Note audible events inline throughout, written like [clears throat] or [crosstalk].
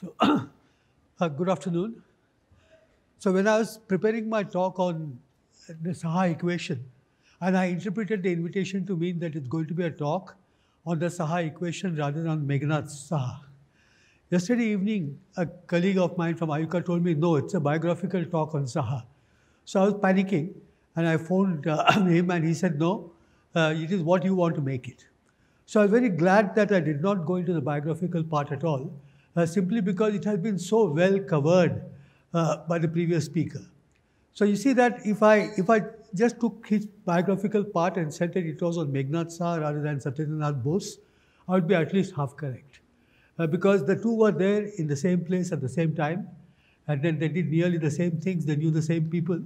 So, [coughs] uh, good afternoon. So, when I was preparing my talk on the Saha equation, and I interpreted the invitation to mean that it's going to be a talk on the Saha equation rather than on Meghnad Saha. Yesterday evening, a colleague of mine from IUCAA told me, no, it's a biographical talk on Saha. So I was panicking and I phoned uh, [coughs] him and he said, no, uh, it is what you want to make it. So I was very glad that I did not go into the biographical part at all, uh, simply because it has been so well covered uh, by the previous speaker. So you see that if I if I just took his biographical part and said that it was on Meghnad Saha rather than Satyendranath Bose, I would be at least half correct. Uh, because the two were there in the same place at the same time, and then they did nearly the same things, they knew the same people.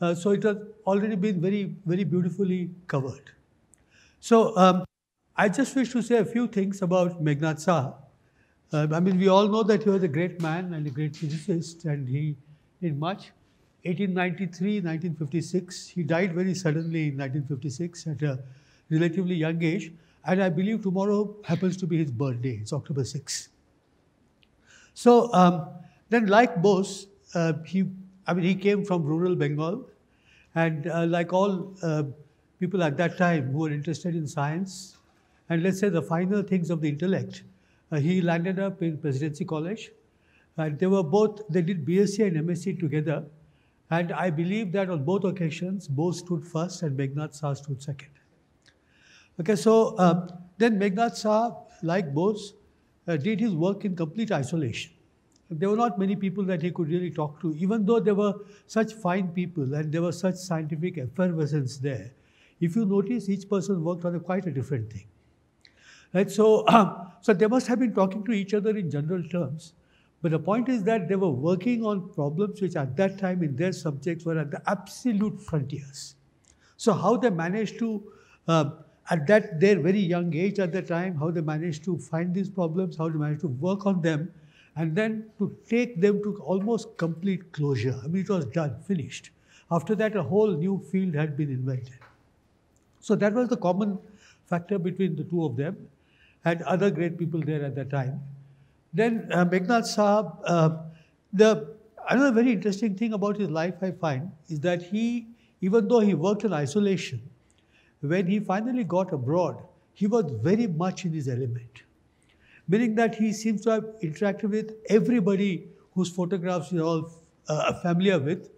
Uh, so it has already been very, very beautifully covered. So um, I just wish to say a few things about Meghnad Saha. Uh, I mean, we all know that he was a great man and a great physicist, and he did much. 1893, 1956, he died very suddenly in 1956 at a relatively young age, and I believe tomorrow happens to be his birthday. It's October 6. So um, then, like Bose, uh, he, I mean, he came from rural Bengal, and uh, like all uh, people at that time who were interested in science, and let's say the finer things of the intellect. Uh, he landed up in Presidency College, and they were both, they did BSc and MSc together. And I believe that on both occasions, Bose stood first and Meghnad Saha stood second. Okay, so um, then Meghnad Saha, like Bose, uh, did his work in complete isolation. There were not many people that he could really talk to, even though there were such fine people and there was such scientific effervescence there. If you notice, each person worked on a quite a different thing. Right? So, um, [clears throat] so they must have been talking to each other in general terms. But the point is that they were working on problems which at that time in their subjects were at the absolute frontiers. So how they managed to, uh, at that their very young age at the time, how they managed to find these problems, how they managed to work on them, and then to take them to almost complete closure. I mean, it was done, finished. After that, a whole new field had been invented. So that was the common factor between the two of them and other great people there at that time. Then uh, Meghnad Sahab, uh, the another very interesting thing about his life I find is that he, even though he worked in isolation, when he finally got abroad, he was very much in his element. Meaning that he seems to have interacted with everybody whose photographs you're all uh, familiar with.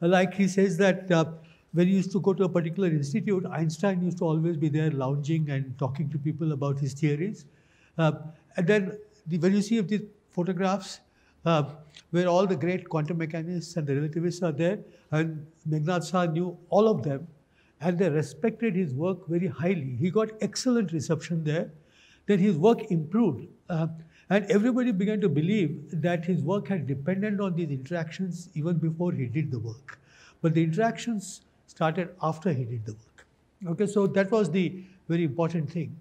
Like he says that uh, when he used to go to a particular institute, Einstein used to always be there lounging and talking to people about his theories. Uh, and then the, when you see these photographs uh, where all the great quantum mechanists and the relativists are there, and Meghnad Saha knew all of them, and they respected his work very highly. He got excellent reception there. Then his work improved. Uh, and everybody began to believe that his work had depended on these interactions even before he did the work. But the interactions started after he did the work. Okay, so that was the very important thing.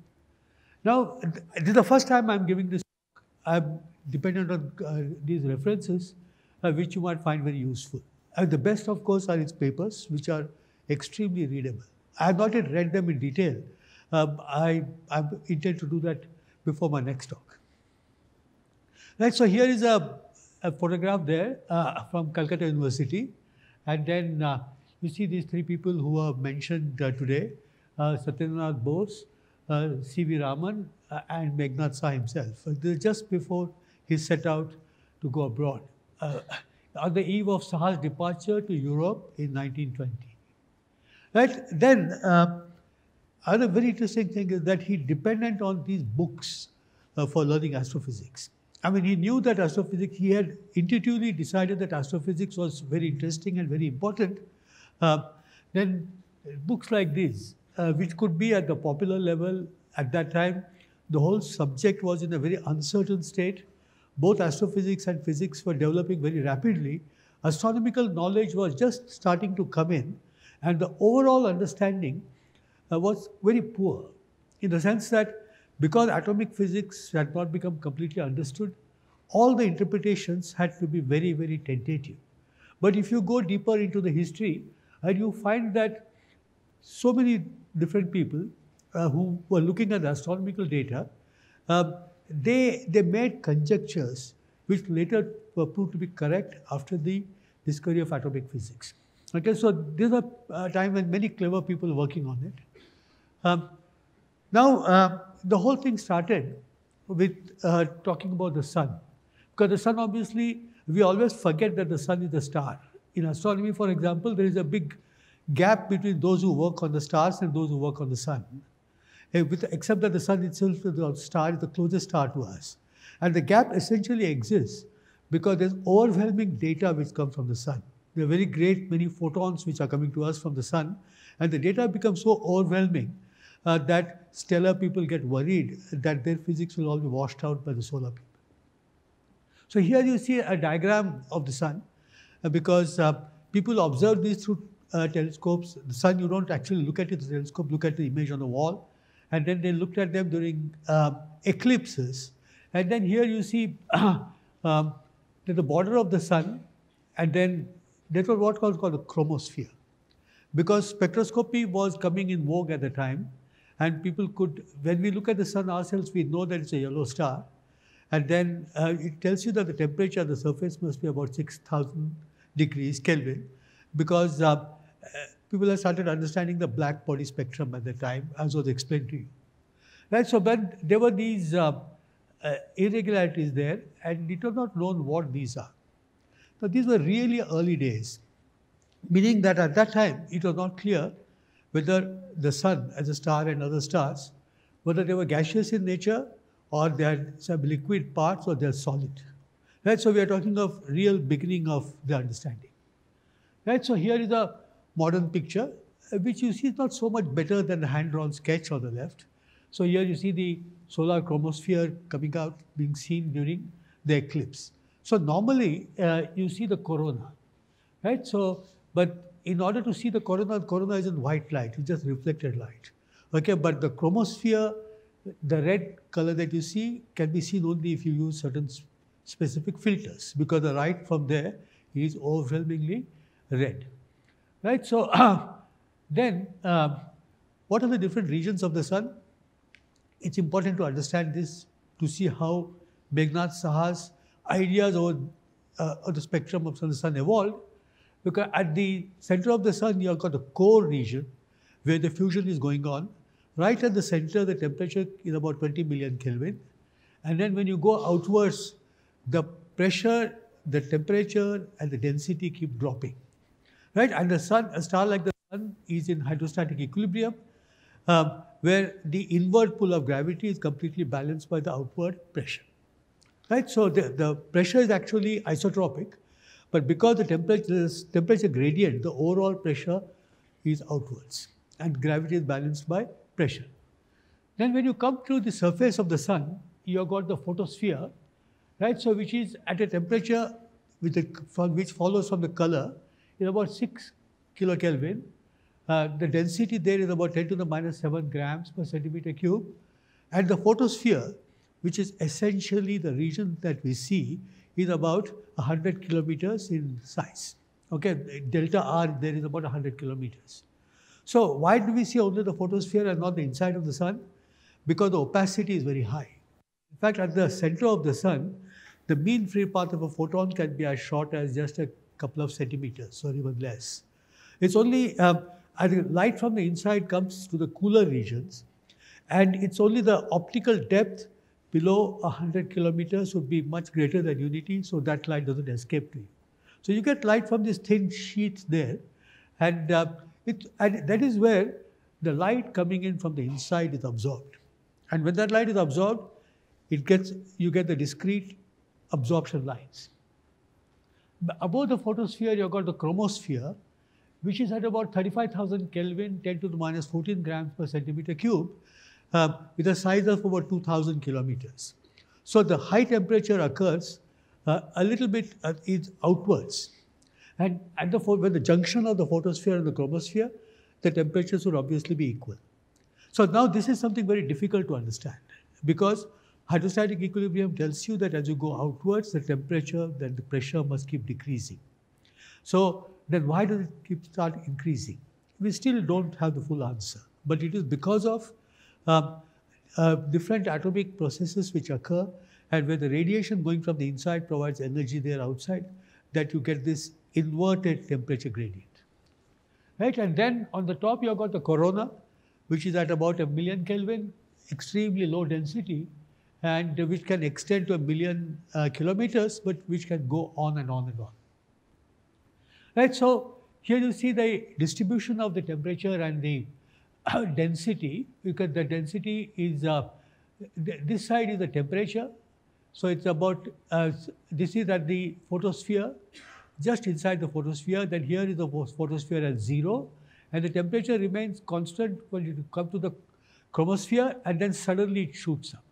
Now, this is the first time I'm giving this. I'm dependent on uh, these references, uh, which you might find very useful. And the best, of course, are his papers, which are extremely readable. I have not yet read them in detail. Um, I, I intend to do that before my next talk. Right, so here is a, a photograph there uh, from Calcutta University. And then uh, you see these three people who are mentioned uh, today, uh, Satyendranath Bose, uh, C.V. Raman, uh, and Meghnad Saha himself. Uh, just before he set out to go abroad, uh, on the eve of Saha's departure to Europe in 1920. Right? Then, another very interesting thing is that he depended on these books for learning astrophysics. I mean, he knew that astrophysics, he had intuitively decided that astrophysics was very interesting and very important, uh, then books like this, uh, which could be at the popular level at that time, the whole subject was in a very uncertain state. Both astrophysics and physics were developing very rapidly. Astronomical knowledge was just starting to come in, and the overall understanding uh, was very poor in the sense that because atomic physics had not become completely understood, all the interpretations had to be very, very tentative. But if you go deeper into the history, and you find that so many different people uh, who were looking at astronomical data, uh, they, they made conjectures which later were proved to be correct after the discovery of atomic physics. Okay, so this is a time when many clever people were working on it. Um, now, uh, the whole thing started with uh, talking about the sun. Because the sun, obviously, we always forget that the sun is a star. In astronomy, for example, there is a big gap between those who work on the stars and those who work on the sun. Eh, except that the sun itself, is the star, is the closest star to us. And the gap essentially exists because there's overwhelming data which comes from the sun. There are very great many photons which are coming to us from the sun, and the data becomes so overwhelming uh, that stellar people get worried that their physics will all be washed out by the solar people. So here you see a diagram of the sun because uh, people observe these through uh, telescopes. The sun, you don't actually look at it with the telescope, look at the image on the wall. And then they looked at them during uh, eclipses. And then here you see [coughs] um, the border of the sun, and then that was what was called the chromosphere. Because spectroscopy was coming in vogue at the time, and people could, when we look at the sun ourselves, we know that it's a yellow star. And then uh, it tells you that the temperature at the surface must be about 6,000 degrees Kelvin because uh, uh, people have started understanding the black body spectrum at the time, as was explained to you. Right, so but there were these uh, uh, irregularities there, and it was not known what these are. So these were really early days, meaning that at that time it was not clear whether the sun as a star and other stars, whether they were gaseous in nature or they had some liquid parts or they're solid. Right? So we are talking of real beginning of the understanding. Right? So here is a modern picture, uh, which you see is not so much better than the hand-drawn sketch on the left. So here you see the solar chromosphere coming out, being seen during the eclipse. So normally uh, you see the corona, right? So, but in order to see the corona, the corona is in white light, it's just reflected light. Okay, but the chromosphere the red color that you see can be seen only if you use certain specific filters because the light from there is overwhelmingly red. Right? So [clears throat] then uh, what are the different regions of the sun? It's important to understand this to see how Meghnad Saha's ideas on, uh, on the spectrum of the sun evolved. Because at the center of the sun, you've got the core region where the fusion is going on Right at the center, the temperature is about 20 million Kelvin. And then when you go outwards, the pressure, the temperature, and the density keep dropping. Right? And the sun, a star like the sun, is in hydrostatic equilibrium, um, where the inward pull of gravity is completely balanced by the outward pressure. Right? So the, the pressure is actually isotropic, but because the temperature, temperature gradient, the overall pressure is outwards, and gravity is balanced by pressure. Then when you come to the surface of the sun, you have got the photosphere, right? So which is at a temperature with the, which follows from the color is about 6 kilokelvin. Uh, the density there is about 10 to the minus 7 grams per centimeter cube. And the photosphere, which is essentially the region that we see, is about 100 kilometers in size. Okay, delta R there is about 100 kilometers. So why do we see only the photosphere and not the inside of the sun? Because the opacity is very high. In fact, at the center of the sun, the mean free path of a photon can be as short as just a couple of centimeters or even less. It's only, um, light from the inside comes to the cooler regions and it's only the optical depth below 100 kilometers would be much greater than unity, so that light doesn't escape to you. So you get light from these thin sheets there, and uh, it, and that is where the light coming in from the inside is absorbed. And when that light is absorbed, it gets, you get the discrete absorption lines. Above the photosphere, you've got the chromosphere, which is at about 35,000 Kelvin, 10 to the minus 14 grams per centimeter cube, uh, with a size of about 2,000 kilometers. So the high temperature occurs uh, a little bit uh, is outwards. And at the, when the junction of the photosphere and the chromosphere, the temperatures would obviously be equal. So now this is something very difficult to understand because hydrostatic equilibrium tells you that as you go outwards, the temperature, then the pressure must keep decreasing. So then why does it keep start increasing? We still don't have the full answer, but it is because of uh, uh, different atomic processes which occur and where the radiation going from the inside provides energy there outside, that you get this inverted temperature gradient. Right? And then on the top, you've got the corona, which is at about a million Kelvin, extremely low density, and which can extend to a million uh, kilometers, but which can go on and on and on. Right? So here you see the distribution of the temperature and the uh, [coughs] density, because the density is, uh, th this side is the temperature. So it's about, uh, this is at the photosphere, just inside the photosphere, then here is the photosphere at zero, and the temperature remains constant when you come to the chromosphere, and then suddenly it shoots up.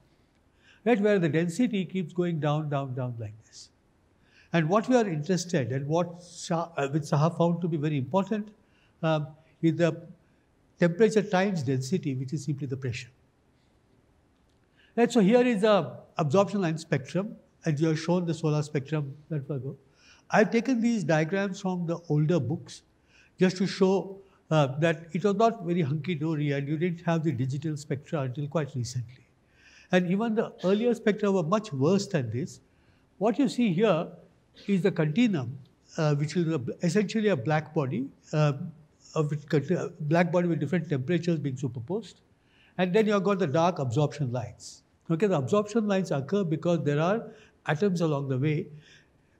Right, where the density keeps going down, down, down like this. And what we are interested and what Saha, uh, which Saha found to be very important um, is the temperature times density, which is simply the pressure. Right, so here is a absorption line spectrum, and you have shown the solar spectrum that ago. I've taken these diagrams from the older books just to show uh, that it was not very hunky-dory and you didn't have the digital spectra until quite recently. And even the earlier spectra were much worse than this. What you see here is the continuum, uh, which is a, essentially a black body, uh, of black body with different temperatures being superposed. And then you've got the dark absorption lines. Okay, the absorption lines occur because there are atoms along the way.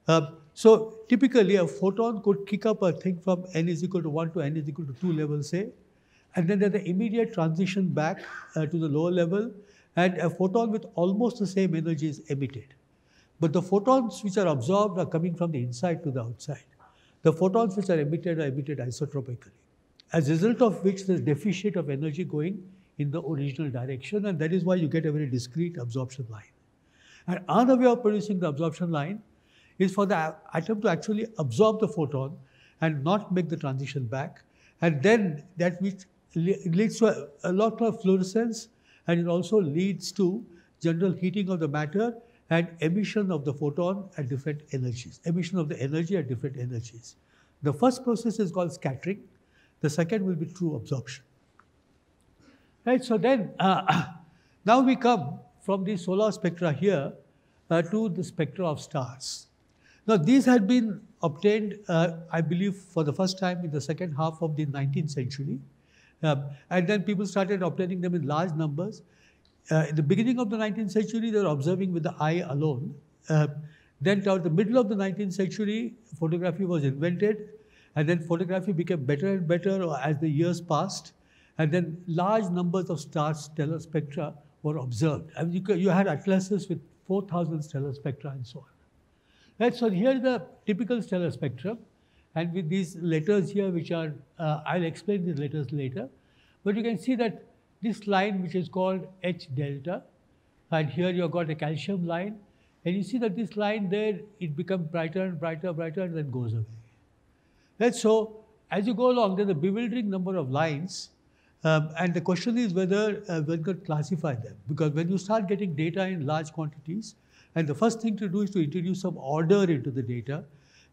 Uh, so typically a photon could kick up a thing from n is equal to 1 to n is equal to 2 level say, and then there's the immediate transition back uh, to the lower level, and a photon with almost the same energy is emitted. But the photons which are absorbed are coming from the inside to the outside. The photons which are emitted are emitted isotropically, as a result of which there's a deficit of energy going in the original direction, and that is why you get a very discrete absorption line. And another way of producing the absorption line is for the atom to actually absorb the photon and not make the transition back. And then that which leads to a, a lot of fluorescence and it also leads to general heating of the matter and emission of the photon at different energies, emission of the energy at different energies. The first process is called scattering. The second will be true absorption. Right, so then, uh, [coughs] now we come from the solar spectra here uh, to the spectra of stars. Now, these had been obtained, uh, I believe, for the first time in the second half of the 19th century. And then people started obtaining them in large numbers. Uh, in the beginning of the 19th century, they were observing with the eye alone. Uh, then toward the middle of the 19th century, photography was invented. And then photography became better and better as the years passed. And then large numbers of stars, stellar spectra were observed. You, you had atlases with 4,000 stellar spectra and so on. Right, so here is the typical stellar spectrum. And with these letters here, which are, uh, I'll explain these letters later. But you can see that this line, which is called H delta, and here you've got a calcium line. And you see that this line there, it becomes brighter and brighter, and brighter, and then goes away. Right, so as you go along, there's a bewildering number of lines. Um, and the question is whether uh, one could classify them. Because when you start getting data in large quantities, and the first thing to do is to introduce some order into the data,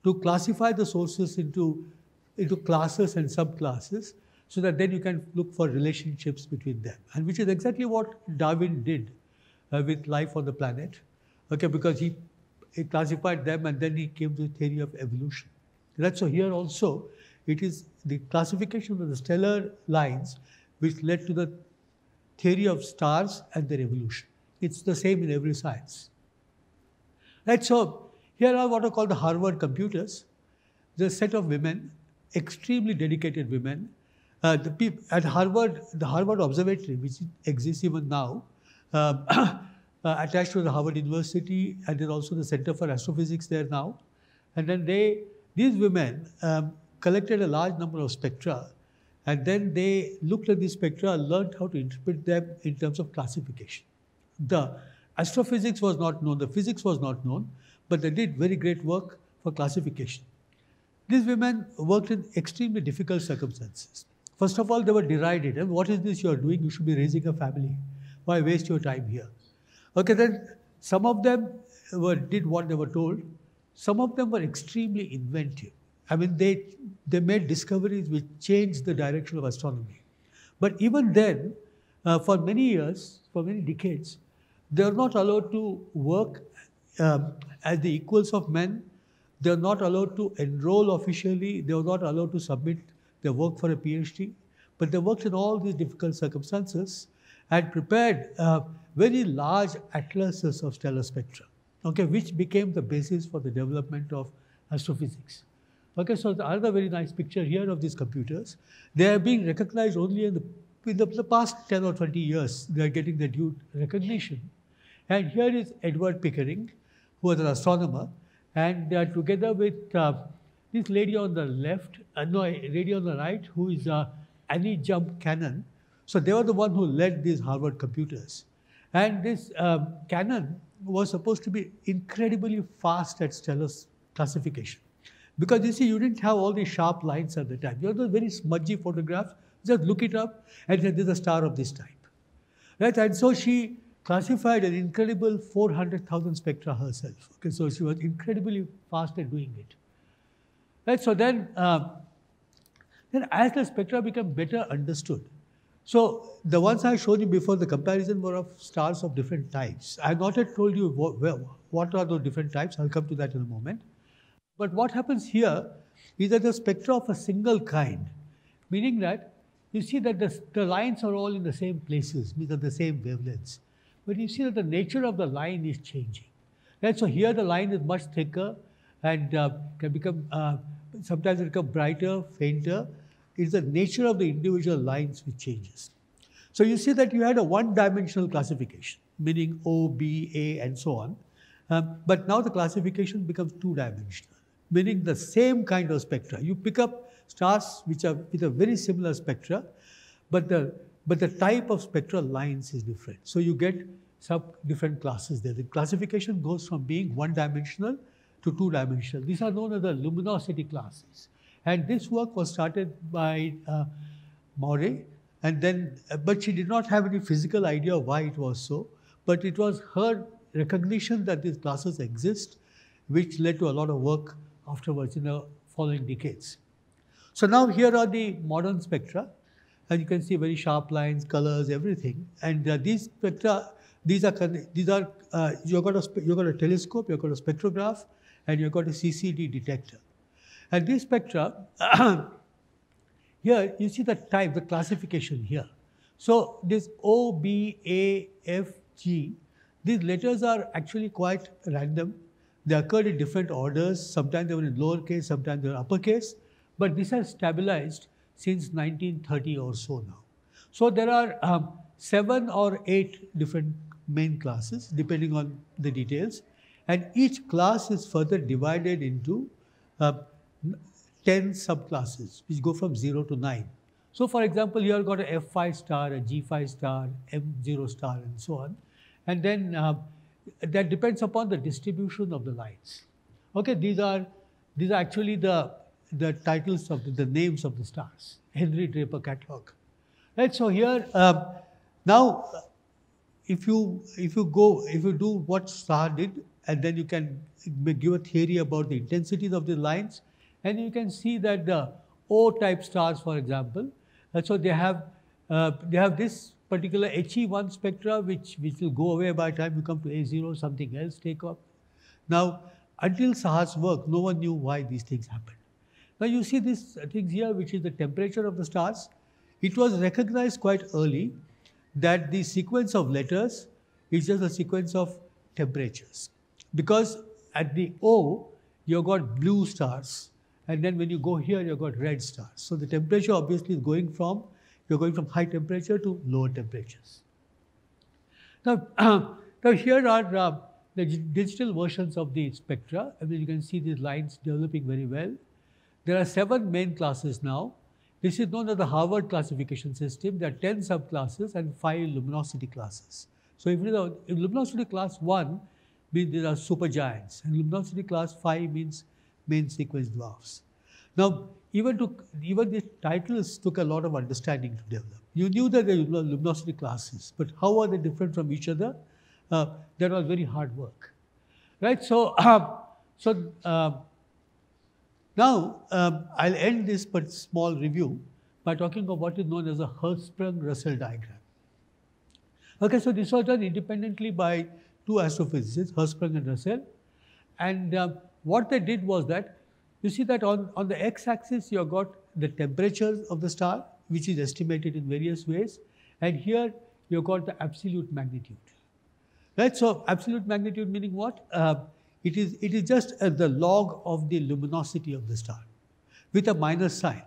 to classify the sources into, into classes and subclasses, so that then you can look for relationships between them. And which is exactly what Darwin did uh, with life on the planet, okay, because he, he classified them and then he came to the theory of evolution. Right? so here also, it is the classification of the stellar lines which led to the theory of stars and their evolution. It's the same in every science. Right, so here are what are called the Harvard computers. The set of women, extremely dedicated women. Uh, the people at Harvard, the Harvard Observatory, which exists even now, um, [clears throat] uh, attached to the Harvard University, and there's also the Center for Astrophysics there now. And then they, these women um, collected a large number of spectra, and then they looked at these spectra and learned how to interpret them in terms of classification. The Astrophysics was not known, the physics was not known, but they did very great work for classification. These women worked in extremely difficult circumstances. First of all, they were derided. And what is this you are doing? You should be raising a family. Why waste your time here? Okay, then some of them were, did what they were told. Some of them were extremely inventive. I mean, they, they made discoveries which changed the direction of astronomy. But even then, uh, for many years, for many decades, they were not allowed to work um, as the equals of men. They are not allowed to enroll officially. They are not allowed to submit their work for a PhD. But they worked in all these difficult circumstances and prepared uh, very large atlases of stellar spectra, okay, which became the basis for the development of astrophysics. Okay, so the other very nice picture here of these computers. They are being recognized only in the, in the, the past 10 or 20 years. They are getting the due recognition. And here is Edward Pickering, who was an astronomer, and uh, together with uh, this lady on the left, uh, no, lady on the right, who is uh, Annie Jump Cannon. So they were the one who led these Harvard computers. And this um, Cannon was supposed to be incredibly fast at stellar classification. Because you see, you didn't have all these sharp lines at the time. You had those very smudgy photographs. Just look it up and say, a star of this type. Right? And so she classified an incredible 400,000 spectra herself. Okay, so she was incredibly fast at doing it. Right, so then, uh, then as the spectra become better understood, so the ones I showed you before, the comparison were of stars of different types. I have not yet told you what, what are those different types. I'll come to that in a moment. But what happens here is that the spectra of a single kind, meaning that you see that the, the lines are all in the same places, means at the same wavelengths but you see that the nature of the line is changing. Right? So here the line is much thicker and uh, can become, uh, sometimes it become brighter, fainter. It's the nature of the individual lines which changes. So you see that you had a one-dimensional classification, meaning O, B, A, and so on. Um, but now the classification becomes two-dimensional, meaning the same kind of spectra. You pick up stars which are with a very similar spectra, but the but the type of spectral lines is different. So you get some different classes there. The classification goes from being one-dimensional to two-dimensional. These are known as the luminosity classes. And this work was started by uh, Maury, and then, uh, but she did not have any physical idea why it was so. But it was her recognition that these classes exist, which led to a lot of work afterwards in the following decades. So now here are the modern spectra and you can see very sharp lines, colors, everything. And uh, these spectra, these are these are uh, you've got a you got a telescope, you've got a spectrograph, and you've got a CCD detector. And these spectra, [clears throat] here you see the type, the classification here. So this O, B, A, F, G, these letters are actually quite random. They occurred in different orders. Sometimes they were in lowercase, sometimes they were uppercase. But this has stabilized since 1930 or so now. So there are um, seven or eight different main classes depending on the details and each class is further divided into uh, 10 subclasses which go from 0 to 9. So for example, you have got a F5 star, a G5 star, M0 star and so on. And then uh, that depends upon the distribution of the lines. Okay, these are, these are actually the the titles of the, the names of the stars, Henry Draper catalog. Right, so here, uh, now, if you, if you go, if you do what Saha did, and then you can give a theory about the intensities of the lines, and you can see that the O-type stars, for example, uh, so they have, uh, they have this particular HE1 spectra, which, which will go away by the time you come to A0, something else take off. Now, until Saha's work, no one knew why these things happened. Now you see this thing here, which is the temperature of the stars. It was recognized quite early that the sequence of letters is just a sequence of temperatures. Because at the O, you've got blue stars. And then when you go here, you've got red stars. So the temperature obviously is going from, you're going from high temperature to lower temperatures. Now, [clears throat] now here are uh, the digital versions of the spectra. I mean, you can see these lines developing very well. There are seven main classes now. This is known as the Harvard classification system. There are 10 subclasses and five luminosity classes. So if, you know, if luminosity class 1 means there are supergiants and luminosity class 5 means main sequence dwarfs. Now, even, to, even the titles took a lot of understanding to develop. You knew that there were luminosity classes, but how are they different from each other? Uh, that was very hard work. Right? So, uh, [coughs] so uh, now, um, I'll end this but small review by talking of what is known as a Hertzsprung-Russell diagram. Okay, so this was done independently by two astrophysicists, Hertzsprung and Russell. And um, what they did was that, you see that on, on the x-axis you have got the temperature of the star, which is estimated in various ways. And here you have got the absolute magnitude. Right, so absolute magnitude meaning what? Uh, it, is, it is just uh, the log of the luminosity of the star with a minus sign.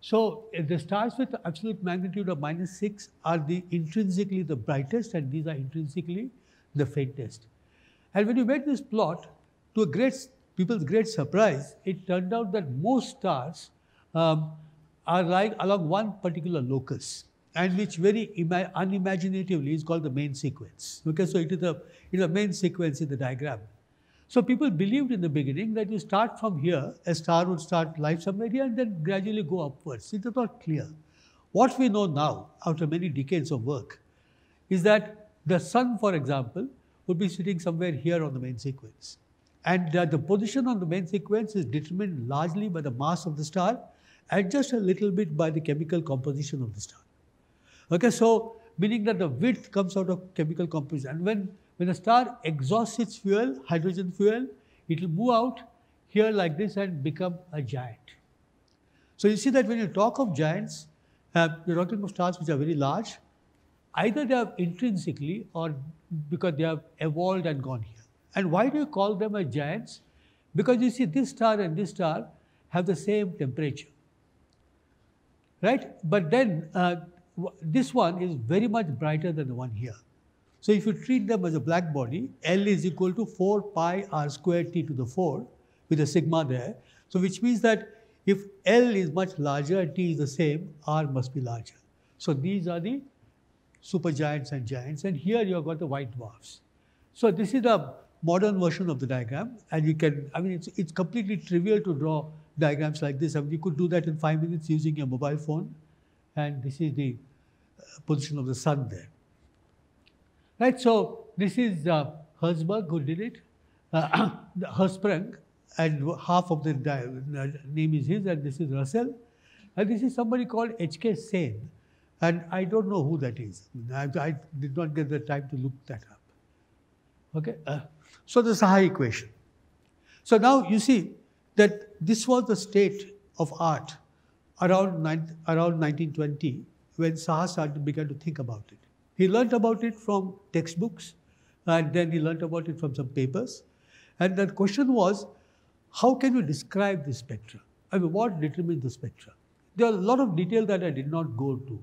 So uh, the stars with absolute magnitude of minus 6 are the intrinsically the brightest and these are intrinsically the faintest. And when you made this plot, to a great people's great surprise, it turned out that most stars um, are lying along one particular locus and which very unimaginatively is called the main sequence. Okay, so it is a, it is a main sequence in the diagram. So people believed in the beginning that you start from here, a star would start life somewhere here and then gradually go upwards. It is not clear. What we know now, after many decades of work, is that the sun, for example, would be sitting somewhere here on the main sequence. And uh, the position on the main sequence is determined largely by the mass of the star and just a little bit by the chemical composition of the star. Okay, so meaning that the width comes out of chemical composition. And when when a star exhausts its fuel, hydrogen fuel, it will move out here like this and become a giant. So you see that when you talk of giants, uh, you're talking of stars which are very large. Either they are intrinsically or because they have evolved and gone here. And why do you call them as giants? Because you see this star and this star have the same temperature. Right? But then uh, this one is very much brighter than the one here. So if you treat them as a black body, L is equal to 4 pi r squared t to the 4 with a sigma there. So which means that if L is much larger and T is the same, R must be larger. So these are the supergiants and giants and here you have got the white dwarfs. So this is the modern version of the diagram and you can, I mean it's, it's completely trivial to draw diagrams like this. I mean you could do that in five minutes using your mobile phone and this is the uh, position of the sun there. Right, so this is uh, Hertzberg who did it, uh, [coughs] Hertzsprung, and half of the name is his, and this is Russell. And this is somebody called H.K. Sen, and I don't know who that is. I, I, did not get the time to look that up. Okay, uh, so the Saha equation. So now you see that this was the state of art around, around 1920 when Saha started began to think about it. He learnt about it from textbooks and then he learnt about it from some papers. And the question was, how can you describe the spectra? I mean, what determines the spectra? There are a lot of detail that I did not go to.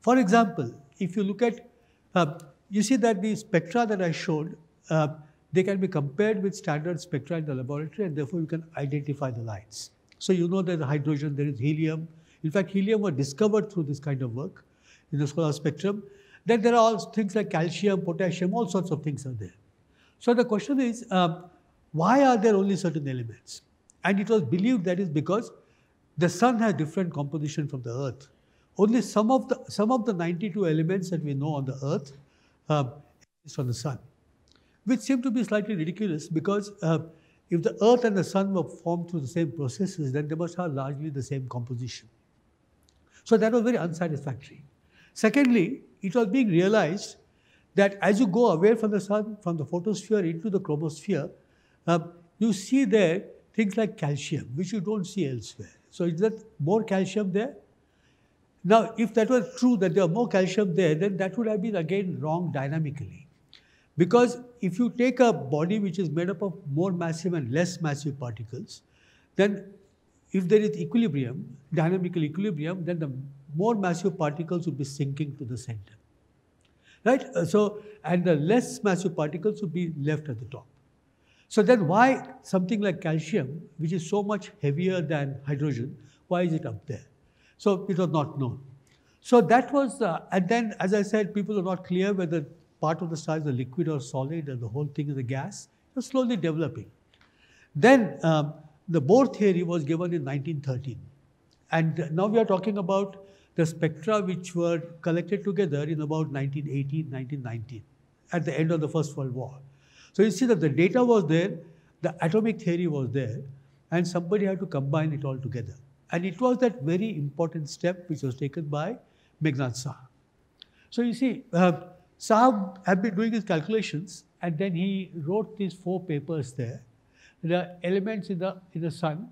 For example, if you look at, uh, you see that the spectra that I showed, uh, they can be compared with standard spectra in the laboratory and therefore you can identify the lights. So you know there's hydrogen, there is helium. In fact, helium was discovered through this kind of work in the solar spectrum. Then there are all things like calcium, potassium, all sorts of things are there. So the question is, um, why are there only certain elements? And it was believed that is because the sun has different composition from the earth. Only some of the, some of the 92 elements that we know on the earth uh, is from the sun, which seemed to be slightly ridiculous because uh, if the earth and the sun were formed through the same processes, then they must have largely the same composition. So that was very unsatisfactory. Secondly, it was being realized that as you go away from the sun, from the photosphere into the chromosphere, uh, you see there things like calcium, which you don't see elsewhere. So is that more calcium there? Now, if that was true that there was more calcium there, then that would have been again wrong dynamically. Because if you take a body which is made up of more massive and less massive particles, then if there is equilibrium, dynamical equilibrium, then the more massive particles would be sinking to the center. Right? Uh, so, and the less massive particles would be left at the top. So then why something like calcium, which is so much heavier than hydrogen, why is it up there? So it was not known. So that was, uh, and then as I said, people are not clear whether part of the star is a liquid or solid and the whole thing is a gas. It was slowly developing. Then um, the Bohr theory was given in 1913. And now we are talking about the spectra which were collected together in about 1918, 1919, at the end of the First World War. So you see that the data was there, the atomic theory was there, and somebody had to combine it all together. And it was that very important step which was taken by Meghnad Saha. So you see, uh, had been doing his calculations and then he wrote these four papers there. The elements in the, in the sun,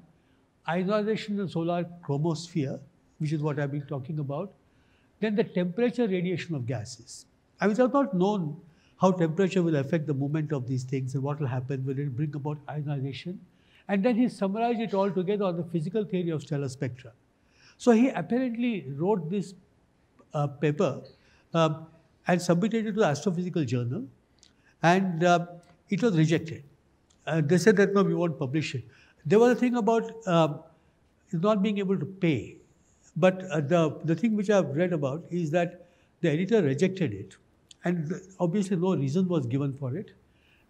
ionization in the solar chromosphere, which is what I've been talking about, then the temperature radiation of gases. I mean, I've not known how temperature will affect the movement of these things and what will happen, will it bring about ionization. And then he summarized it all together on the physical theory of stellar spectra. So he apparently wrote this uh, paper uh, and submitted it to the Astrophysical Journal, and uh, it was rejected. they said that no, we won't publish it. There was a thing about um, not being able to pay. But uh, the, the thing which I've read about is that the editor rejected it. And obviously, no reason was given for it.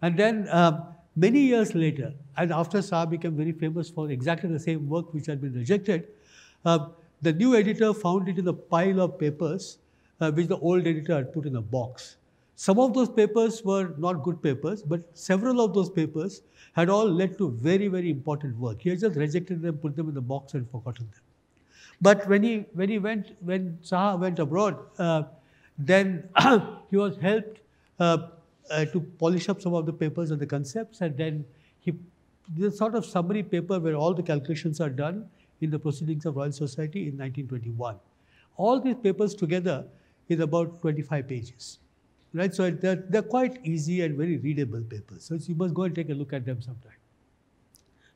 And then um, many years later, and after Saha became very famous for exactly the same work which had been rejected, uh, the new editor found it in a pile of papers uh, which the old editor had put in a box. Some of those papers were not good papers, but several of those papers had all led to very, very important work. He had just rejected them, put them in the box, and forgotten them. But when he when he went when Saha went abroad, uh, then [coughs] he was helped uh, uh, to polish up some of the papers and the concepts, and then he this sort of summary paper where all the calculations are done in the Proceedings of Royal Society in 1921. All these papers together is about 25 pages. Right? So they're, they're quite easy and very readable papers. So you must go and take a look at them sometime.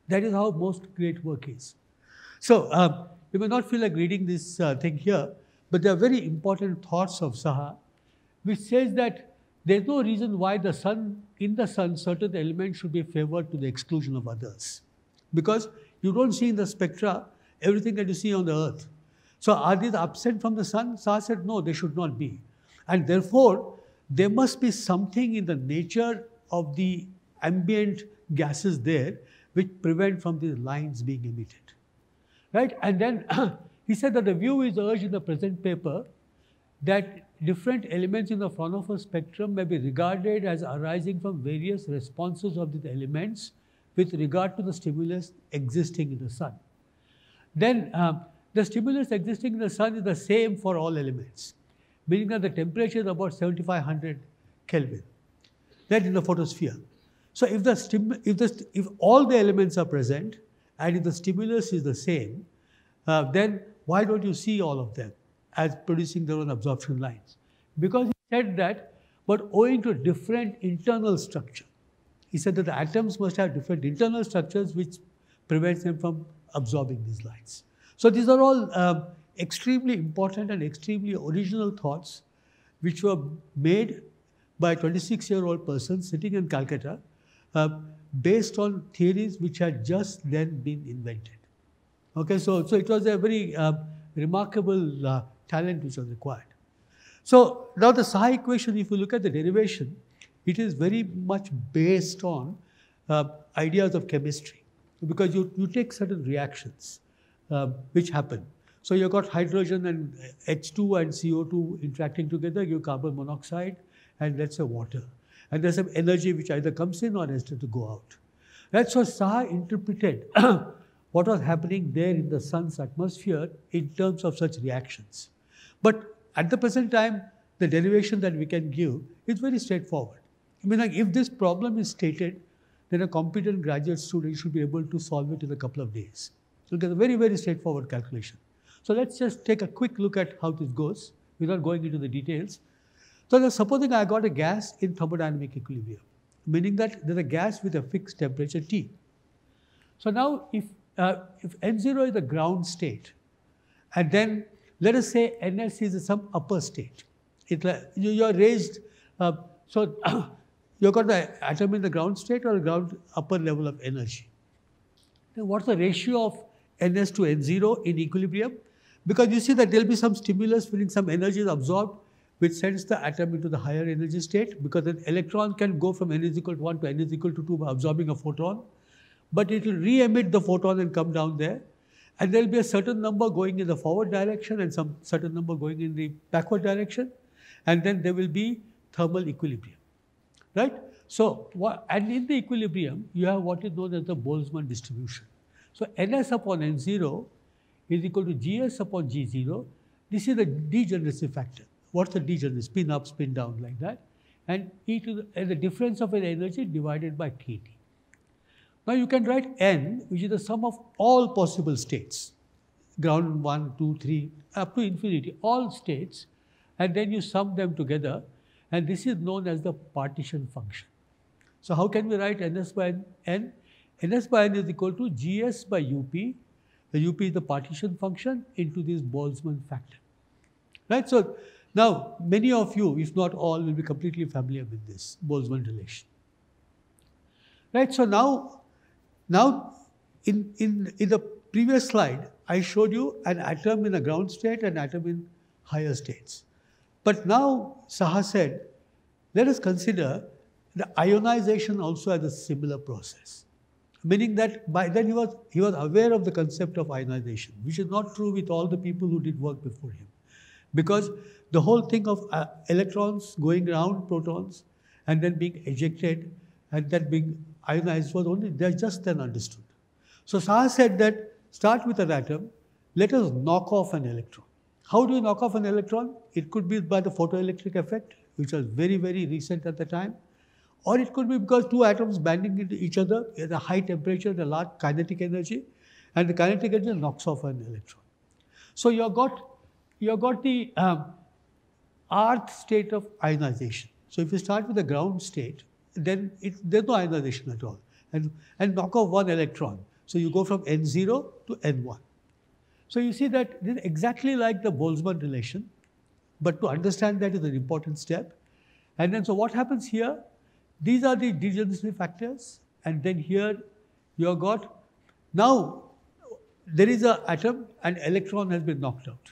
That is how most great work is. So um, you may not feel like reading this uh, thing here, but there are very important thoughts of Saha, which says that there's no reason why the sun, in the sun, certain elements should be favored to the exclusion of others. Because you don't see in the spectra everything that you see on the earth. So are these absent from the sun? Saha said, no, they should not be. And therefore, there must be something in the nature of the ambient gases there which prevent from these lines being emitted. Right? And then [clears throat] he said that the view is urged in the present paper that different elements in the Fraunhofer spectrum may be regarded as arising from various responses of these elements with regard to the stimulus existing in the sun. Then uh, the stimulus existing in the sun is the same for all elements, meaning that the temperature is about 7500 Kelvin. That in the photosphere. So if the, if the if all the elements are present and if the stimulus is the same, uh, then why don't you see all of them as producing their own absorption lines? Because he said that, but owing to different internal structure, he said that the atoms must have different internal structures which prevents them from absorbing these lines. So these are all uh, extremely important and extremely original thoughts which were made by a 26-year-old person sitting in Calcutta based on theories which had just then been invented. Okay, so, so it was a very uh, remarkable uh, talent which was required. So now the Saha equation, if you look at the derivation, it is very much based on uh, ideas of chemistry because you, you take certain reactions uh, which happen. So you've got hydrogen and H2 and CO2 interacting together, you carbon monoxide and let's say water. And there's some energy which either comes in or has to go out. That's what Saha interpreted [clears throat] what was happening there in the sun's atmosphere in terms of such reactions. But at the present time, the derivation that we can give is very straightforward. I mean, like if this problem is stated, then a competent graduate student should be able to solve it in a couple of days. So it's a very, very straightforward calculation. So let's just take a quick look at how this goes without going into the details. So supposing I got a gas in thermodynamic equilibrium, meaning that there's a gas with a fixed temperature T. So now if, uh, if N0 is the ground state, and then let us say NS is some upper state. It, you are raised, uh, so [coughs] you've got the atom in the ground state or ground upper level of energy. Then what's the ratio of Ns to N0 in equilibrium? Because you see that there will be some stimulus when some energy is absorbed, which sends the atom into the higher energy state, because an electron can go from n is equal to 1 to n is equal to 2 by absorbing a photon, but it will re-emit the photon and come down there. And there will be a certain number going in the forward direction and some certain number going in the backward direction. And then there will be thermal equilibrium right? So, and in the equilibrium, you have what is known as the Boltzmann distribution. So, Ns upon N0 is equal to Gs upon G0. This is the degeneracy factor. What's the degenerate? Spin up, spin down like that. And e to the, the difference of an energy divided by kT. Now you can write n, which is the sum of all possible states, ground 1, 2, 3, up to infinity, all states, and then you sum them together, and this is known as the partition function. So how can we write ns by n? ns by n is equal to gs by up, the up is the partition function into this Boltzmann factor. Right? So now many of you, if not all, will be completely familiar with this Boltzmann relation. Right? So now, now in, in, in the previous slide, I showed you an atom in a ground state and atom in higher states. But now Saha said, let us consider the ionization also as a similar process. Meaning that by then he was, he was aware of the concept of ionization, which is not true with all the people who did work before him. Because the whole thing of uh, electrons going around protons and then being ejected and then being ionized was only just then understood. So Saha said that start with an atom, let us knock off an electron. How do you knock off an electron? It could be by the photoelectric effect, which was very, very recent at the time. Or it could be because two atoms binding into each other at a high temperature, the large kinetic energy, and the kinetic energy knocks off an electron. So you have got, you have got the um, earth state of ionization. So if you start with the ground state, then it, there's no ionization at all. And, and knock off one electron. So you go from N0 to N1. So you see that this is exactly like the Boltzmann relation, but to understand that is an important step. And then so what happens here? These are the degeneracy factors, and then here you have got, now there is an atom and electron has been knocked out.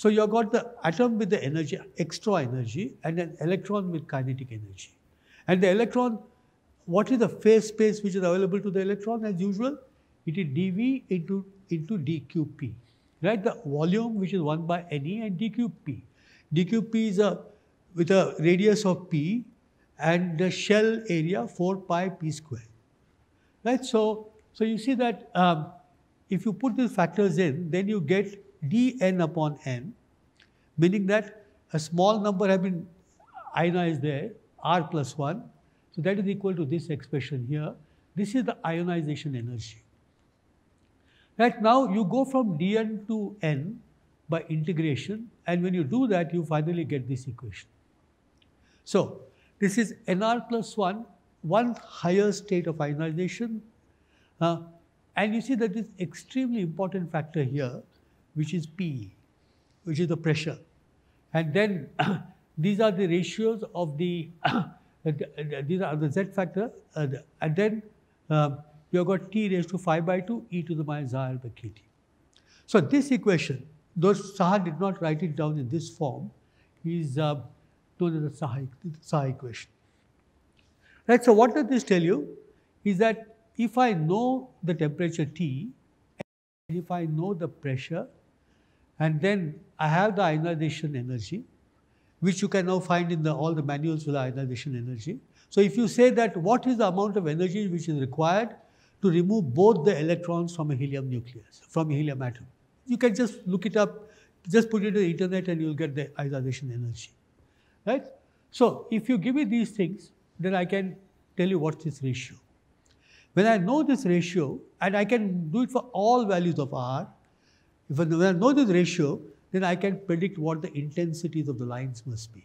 So you have got the atom with the energy, extra energy, and an electron with kinetic energy. And the electron, what is the phase space which is available to the electron as usual? It is dV into, into dQp, right? The volume which is 1 by Ne and dQp. dQp is a, with a radius of p and the shell area 4 pi p square. Right? So, so you see that um, if you put these factors in, then you get dn upon n, meaning that a small number have been ionized there, r plus 1. So that is equal to this expression here. This is the ionization energy. Right now, you go from dn to n by integration, and when you do that, you finally get this equation. So, this is Nr plus 1, one higher state of ionization. Uh, and you see that this extremely important factor here, which is P, which is the pressure. And then [coughs] these are the ratios of [coughs] the, these are the Z factor. Uh, and then uh, you've got T raised to 5 by 2 e to the minus r by kt. So this equation, though Saha did not write it down in this form, is uh, known as the Saha, Saha equation. Right, so what does this tell you? Is that if I know the temperature T, and if I know the pressure, and then I have the ionization energy, which you can now find in the, all the manuals for the ionization energy. So if you say that what is the amount of energy which is required to remove both the electrons from a helium nucleus, from a helium atom, you can just look it up, just put it in the internet and you'll get the ionization energy right? So if you give me these things, then I can tell you what's this ratio. When I know this ratio, and I can do it for all values of R, if I, know this ratio, then I can predict what the intensities of the lines must be,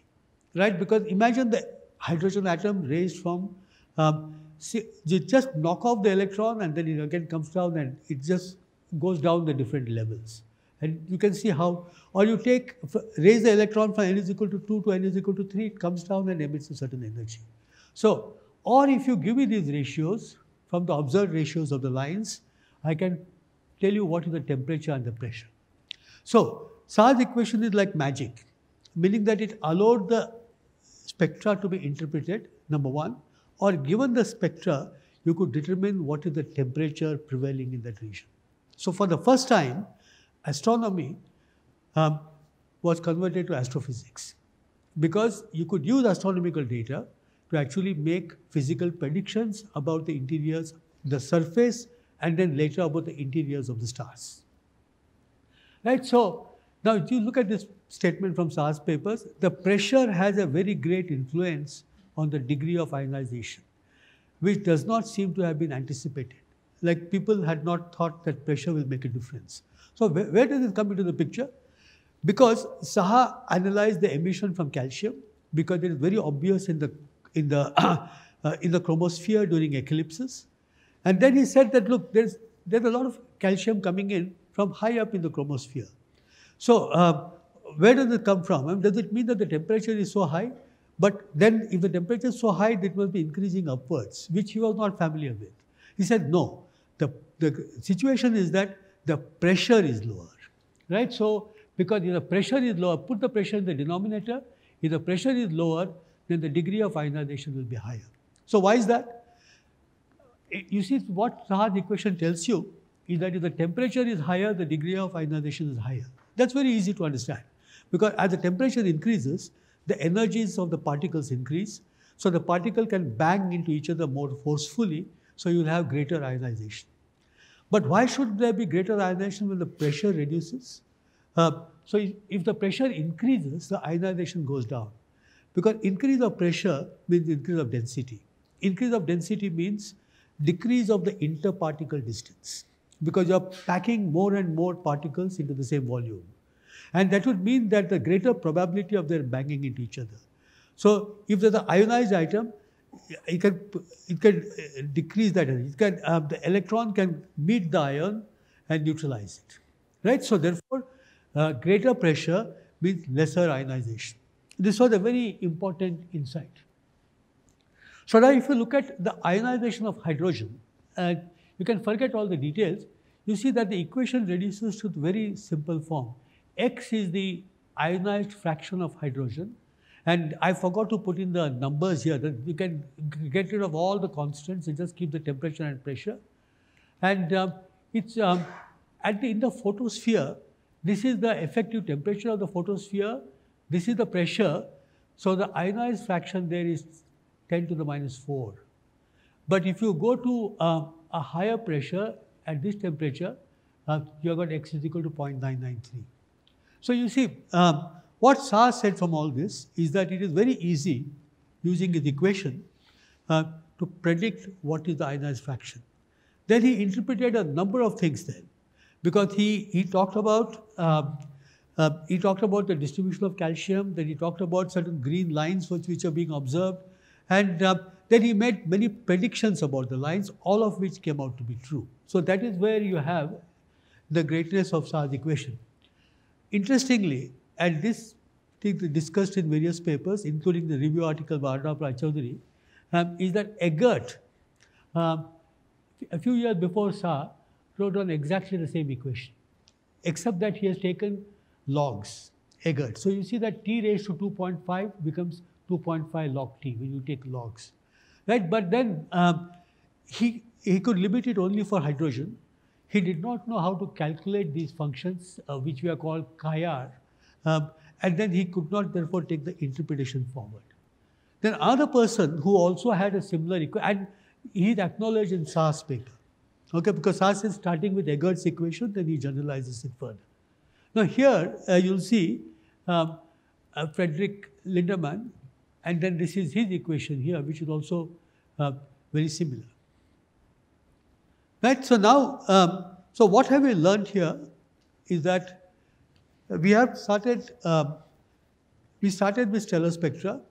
right? Because imagine the hydrogen atom raised from, um, see, you just knock off the electron and then it again comes down and it just goes down the different levels. And you can see how, or you take, raise the electron from n is equal to 2 to n is equal to 3, it comes down and emits a certain energy. So, or if you give me these ratios, from the observed ratios of the lines, I can tell you what is the temperature and the pressure. So, Saha's equation is like magic, meaning that it allowed the spectra to be interpreted, number one, or given the spectra, you could determine what is the temperature prevailing in that region. So for the first time, astronomy um, was converted to astrophysics because you could use astronomical data to actually make physical predictions about the interiors, the surface, and then later about the interiors of the stars. Right? So Now, if you look at this statement from Saha's papers, the pressure has a very great influence on the degree of ionization, which does not seem to have been anticipated. Like people had not thought that pressure will make a difference. So where, where does it come into the picture? Because Saha analyzed the emission from calcium because it is very obvious in the in the [coughs] uh, in the chromosphere during eclipses, and then he said that look, there's there's a lot of calcium coming in from high up in the chromosphere. So uh, where does it come from? I mean, does it mean that the temperature is so high? But then if the temperature is so high, it must be increasing upwards, which he was not familiar with. He said, no, the, the situation is that the pressure is lower, right? So because if the pressure is lower, put the pressure in the denominator. If the pressure is lower, then the degree of ionization will be higher. So why is that? You see, what Saha's equation tells you is that if the temperature is higher, the degree of ionization is higher. That's very easy to understand. Because as the temperature increases, the energies of the particles increase. So the particle can bang into each other more forcefully, so you will have greater ionization. But why should there be greater ionization when the pressure reduces? Uh, so if, if the pressure increases, the ionization goes down. Because increase of pressure means increase of density. Increase of density means decrease of the interparticle distance because you're packing more and more particles into the same volume. And that would mean that the greater probability of their banging into each other. So if there's an ionized item, it can, it can uh, decrease that. energy. It can, uh, the electron can meet the ion and neutralize it. Right? So therefore, uh, greater pressure means lesser ionization. This was a very important insight. So now if you look at the ionization of hydrogen, uh, you can forget all the details. You see that the equation reduces to the very simple form. X is the ionized fraction of hydrogen. And I forgot to put in the numbers here. That you can get rid of all the constants and just keep the temperature and pressure. And um, it's um, at the, in the photosphere, this is the effective temperature of the photosphere. This is the pressure. So the ionized fraction there is 10 to the minus 4. But if you go to uh, a higher pressure at this temperature, uh, you have got x is equal to 0.993. So you see, um, what Saha said from all this is that it is very easy using his equation uh, to predict what is the ionized fraction. Then he interpreted a number of things then, because he, he talked about uh, he talked about the distribution of calcium, then he talked about certain green lines which, which are being observed, and uh, then he made many predictions about the lines, all of which came out to be true. So that is where you have the greatness of Saha's equation. Interestingly, and this thing discussed in various papers, including the review article by Arnab Rai Choudhuri, um, is that Eggert, um, a few years before Saha, wrote on exactly the same equation, except that he has taken logs, Eggert. So you see that t raised to 2.5 becomes 2.5 log t when you take logs right? But then um, he, he could limit it only for hydrogen. He did not know how to calculate these functions, uh, which we are called chi-r, um, and then he could not therefore take the interpretation forward. Then another person who also had a similar equation, and he acknowledged in Saha's paper, okay, because Saha is starting with Eggert's equation, then he generalizes it further. Now here uh, you'll see um, uh, Frederick Lindemann and then this is his equation here, which is also uh, very similar. Right, so now, um, so what have we learned here is that we have started, uh, we started with stellar spectra,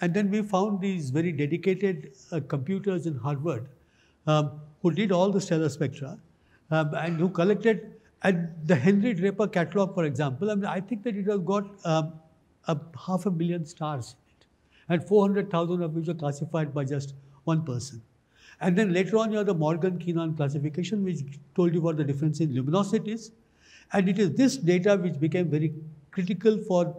and then we found these very dedicated uh, computers in Harvard um, who did all the stellar spectra um, and who collected, and the Henry Draper catalog, for example, I mean, I think that it has got um, a half a million stars and 400,000 of which are classified by just one person. And then later on, you have the Morgan-Keenan classification, which told you about the difference in luminosities. And it is this data which became very critical for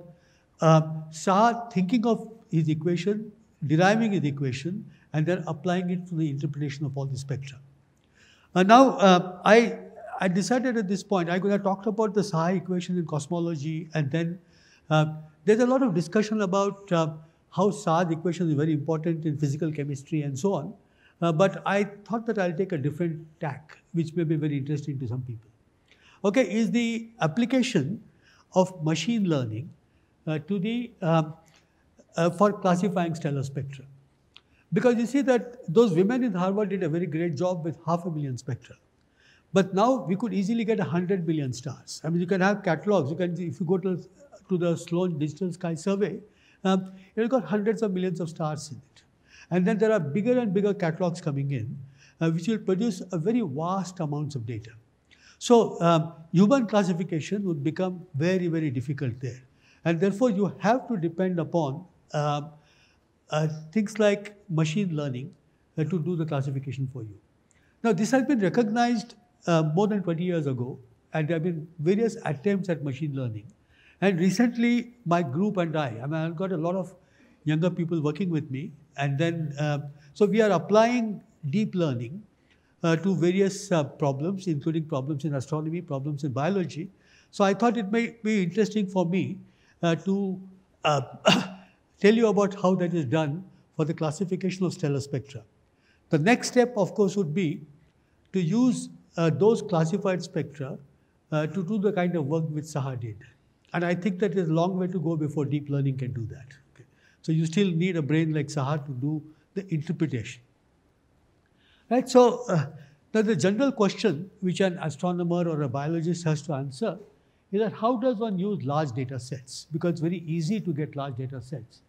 uh, Saha thinking of his equation, deriving his equation, and then applying it to the interpretation of all the spectra. Uh, now, uh, I, I decided at this point, I could have talked about the Saha equation in cosmology, and then uh, there's a lot of discussion about uh, how Saha's equation is very important in physical chemistry and so on. Uh, but I thought that I'll take a different tack, which may be very interesting to some people. Okay, is the application of machine learning uh, to the um, uh, for classifying stellar spectra. Because you see that those women in Harvard did a very great job with half a million spectra. But now we could easily get 100 billion stars. I mean, you can have catalogs. You can, if you go to, to the Sloan Digital Sky Survey, um, you've got hundreds of millions of stars in it. And then there are bigger and bigger catalogs coming in, uh, which will produce a very vast amounts of data. So um, human classification would become very, very difficult there. And therefore, you have to depend upon uh, uh, things like machine learning uh, to do the classification for you. Now, this has been recognized uh, more than 20 years ago, and there have been various attempts at machine learning. And recently, my group and I, I mean, I've got a lot of younger people working with me, and then, uh, so we are applying deep learning uh, to various uh, problems, including problems in astronomy, problems in biology. So I thought it may be interesting for me uh, to uh, [coughs] tell you about how that is done for the classification of stellar spectra. The next step, of course, would be to use uh, those classified spectra to do the kind of work which Saha did. And I think that is a long way to go before deep learning can do that. Okay. So you still need a brain like Saha to do the interpretation. Right, so uh, now the general question which an astronomer or a biologist has to answer is that how does one use large data sets? Because it's very easy to get large data sets.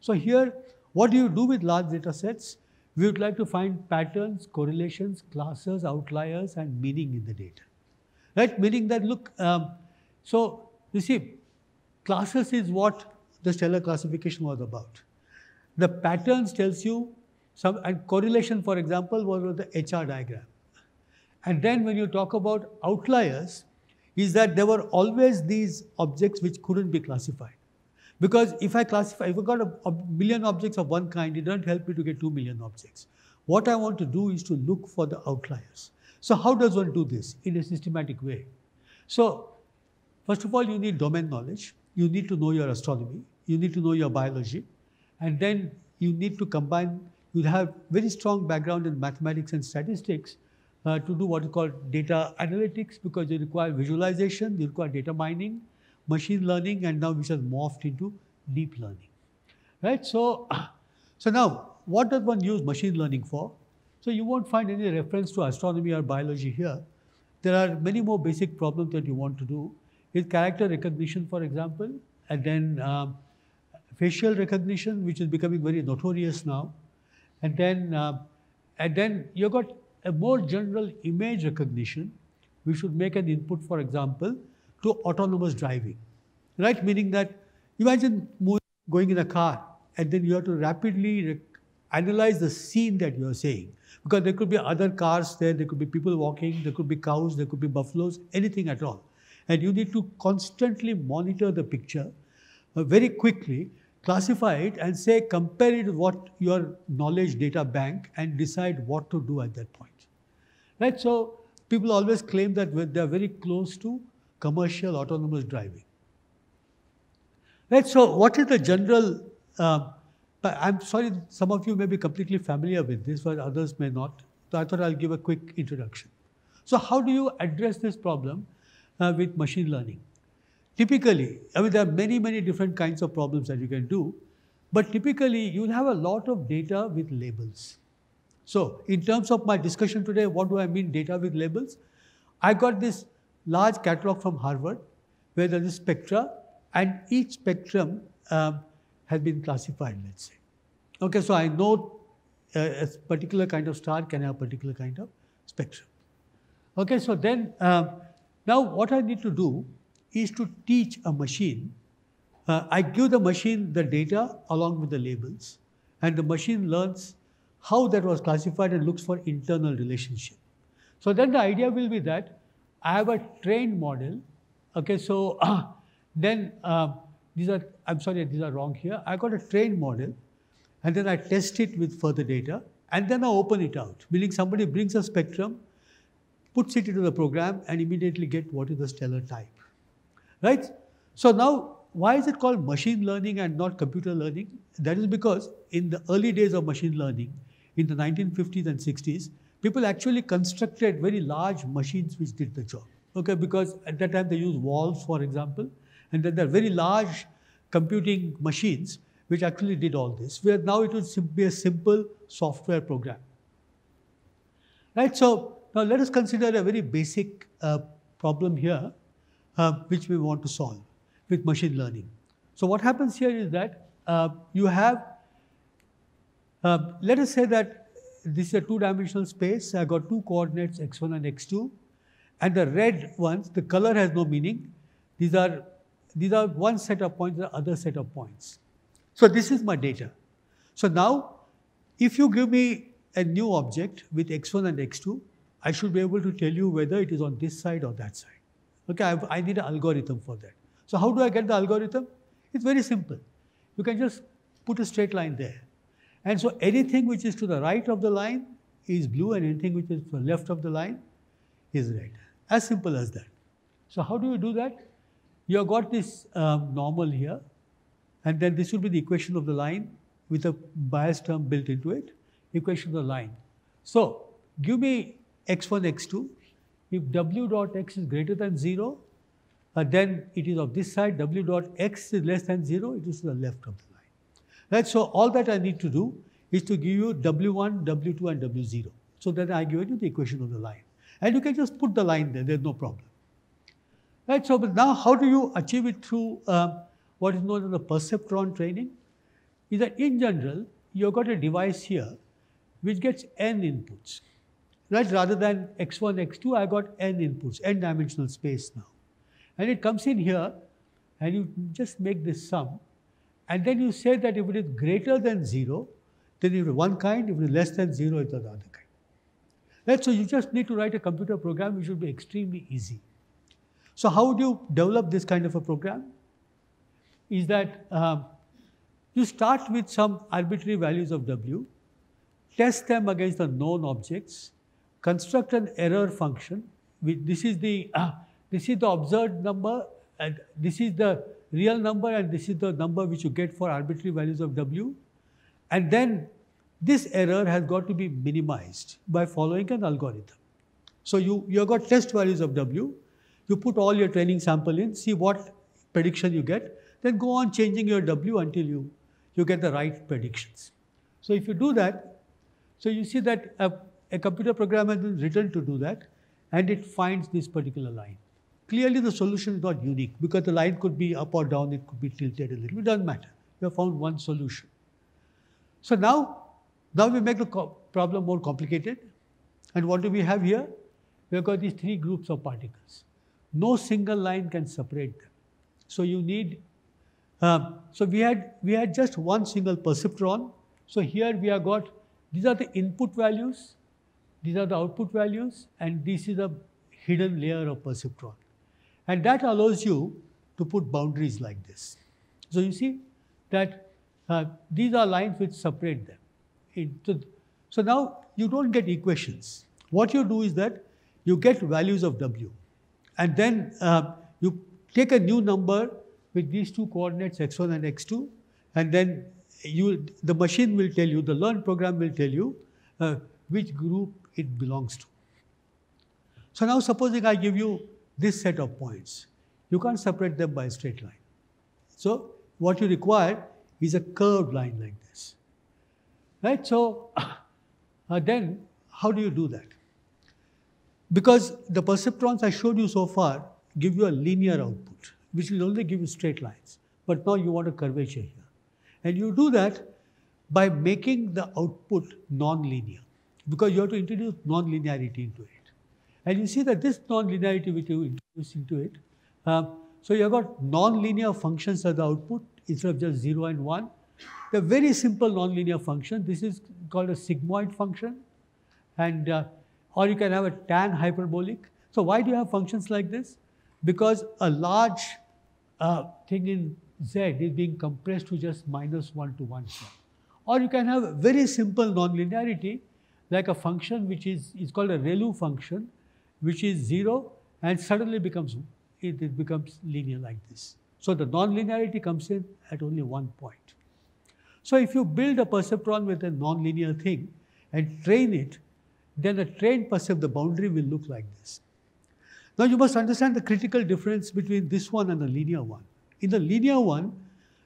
So here, what do you do with large data sets? We would like to find patterns, correlations, classes, outliers, and meaning in the data. Right? Meaning that, look, um, so you see, classes is what the stellar classification was about. The patterns tells you some, and correlation, for example, was with the HR diagram. And then when you talk about outliers, is that there were always these objects which couldn't be classified. Because if I classify, if I got a, a, million objects of one kind, it doesn't help me to get two million objects. What I want to do is to look for the outliers. So how does one do this? In a systematic way. So first of all, you need domain knowledge. You need to know your astronomy. You need to know your biology. And then you need to combine, you have very strong background in mathematics and statistics uh, to do what is called data analytics because you require visualization, you require data mining, machine learning, and now which has morphed into deep learning. Right? So, [clears throat] so now, what does one use machine learning for? So you won't find any reference to astronomy or biology here. There are many more basic problems that you want to do. Is character recognition, for example, and then um, facial recognition, which is becoming very notorious now, and then uh, and then you got a more general image recognition. We should make an input, for example, to autonomous driving, right? Meaning that imagine going in a car and then you have to rapidly analyze the scene that you are seeing Because there could be other cars there, there could be people walking, there could be cows, there could be buffaloes, anything at all. And you need to constantly monitor the picture uh, very quickly, classify it and say, compare it with what your knowledge data bank and decide what to do at that point. Right? So people always claim that they are very close to commercial autonomous driving. Right, so what is the general, uh, I'm sorry, some of you may be completely familiar with this, but others may not. So I thought I'll give a quick introduction. So how do you address this problem with machine learning? Typically, I mean, there are many, many different kinds of problems that you can do, but typically you'll have a lot of data with labels. So in terms of my discussion today, what do I mean data with labels? I got this large catalog from Harvard where there is spectra and each spectrum um, has been classified, let's say. Okay, so I know uh, a particular kind of star can have a particular kind of spectrum. Okay, so then um, now what I need to do is to teach a machine. Uh, I give the machine the data along with the labels and the machine learns how that was classified and looks for internal relationship. So then the idea will be that I have a trained model. Okay, so uh, [clears throat] then uh, these are, I'm sorry, these are wrong here. I got a trained model and then I test it with further data and then I open it out, meaning somebody brings a spectrum, puts it into the program and immediately get what is the stellar type, right? So now, why is it called machine learning and not computer learning? That is because in the early days of machine learning, in the 1950s and 60s, people actually constructed very large machines which did the job. Okay, because at that time they used valves, for example, And then there are very large computing machines which actually did all this, where now it would be a simple software program. Right, so now let us consider a very basic uh, problem here, uh, which we want to solve with machine learning. So what happens here is that uh, you have, uh, let us say that this is a two-dimensional space. I got two coordinates x1 and x2, and the red ones, the color has no meaning. These are these are one set of points, the other set of points. So this is my data. So now, if you give me a new object with x1 and x2, I should be able to tell you whether it is on this side or that side. Okay, I, I need an algorithm for that. So how do I get the algorithm? It's very simple. You can just put a straight line there. And so anything which is to the right of the line is blue and anything which is to the left of the line is red. As simple as that. So how do you do that? You have got this um, normal here and then this will be the equation of the line with a bias term built into it, equation of the line. So give me x1, x2. If w dot x is greater than 0, uh, then it is of this side, w dot x is less than 0, it is to the left of the line. Right? So all that I need to do is to give you w1, w2 and w0. So then I give you the equation of the line. And you can just put the line there, there's no problem. Right? So but now how do you achieve it through uh, what is known as the perceptron training? Is that in general, you've got a device here which gets n inputs right? Rather than x1, x2, I got n inputs, n dimensional space now. And it comes in here and you just make this sum. And then you say that if it is greater than 0, then it is one kind, if it is less than 0, it is the other kind. Right? So you just need to write a computer program which should be extremely easy. So how would you develop this kind of a program? Is that um, you start with some arbitrary values of w, test them against the known objects, construct an error function. This is the uh, this is the observed number, and this is the real number, and this is the number which you get for arbitrary values of w. And then this error has got to be minimized by following an algorithm. So you you have got test values of w. You put all your training sample in, see what prediction you get, then go on changing your w until you you get the right predictions. So if you do that, so you see that a a computer program has been written to do that, and it finds this particular line. Clearly, the solution is not unique because the line could be up or down, it could be tilted a little. It doesn't matter. We have found one solution. So now, now we make the problem more complicated. And what do we have here? We have got these three groups of particles. No single line can separate them. So you need. Um, so we had we had just one single perceptron. So here we have got these are the input values these are the output values and this is the hidden layer of perceptron. And that allows you to put boundaries like this. So you see that uh, these are lines which separate them. Into, so now you don't get equations. What you do is that you get values of W. And then uh, you take a new number with these two coordinates x1 and x2 and then you, the machine will tell you, the learned program will tell you uh, which group it belongs to. So now supposing I give you this set of points, you can't separate them by a straight line. So what you require is a curved line like this. Right? So uh, then how do you do that? Because the perceptrons I showed you so far give you a linear output, which will only give you straight lines. But now you want a curvature here. And you do that by making the output non-linear because you have to introduce non-linearity into it. And you see that this non-linearity which you introduce into it, um, so you have got non-linear functions as the output instead of just 0 and 1. The very simple non-linear function, this is called a sigmoid function, and uh, or you can have a tan hyperbolic. So why do you have functions like this? Because a large uh, thing in z is being compressed to just minus 1 to 1 Or you can have very simple non-linearity like a function which is, is called a ReLU function, which is 0 and suddenly becomes, it, it becomes linear like this. So the non-linearity comes in at only one point. So if you build a perceptron with a non-linear thing and train it, then a trained percept, the boundary will look like this. Now you must understand the critical difference between this one and the linear one. In the linear one,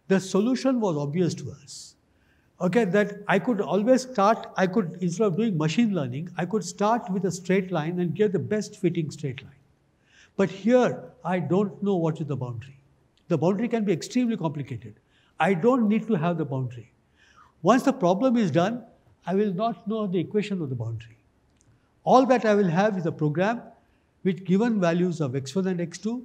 the solution was obvious to us. Okay, that I could always start, I could, instead of doing machine learning, I could start with a straight line and get the best fitting straight line. But here, I don't know what is the boundary. The boundary can be extremely complicated. I don't need to have the boundary. Once the problem is done, I will not know the equation of the boundary. All that I will have is a program with given values of x1 and x2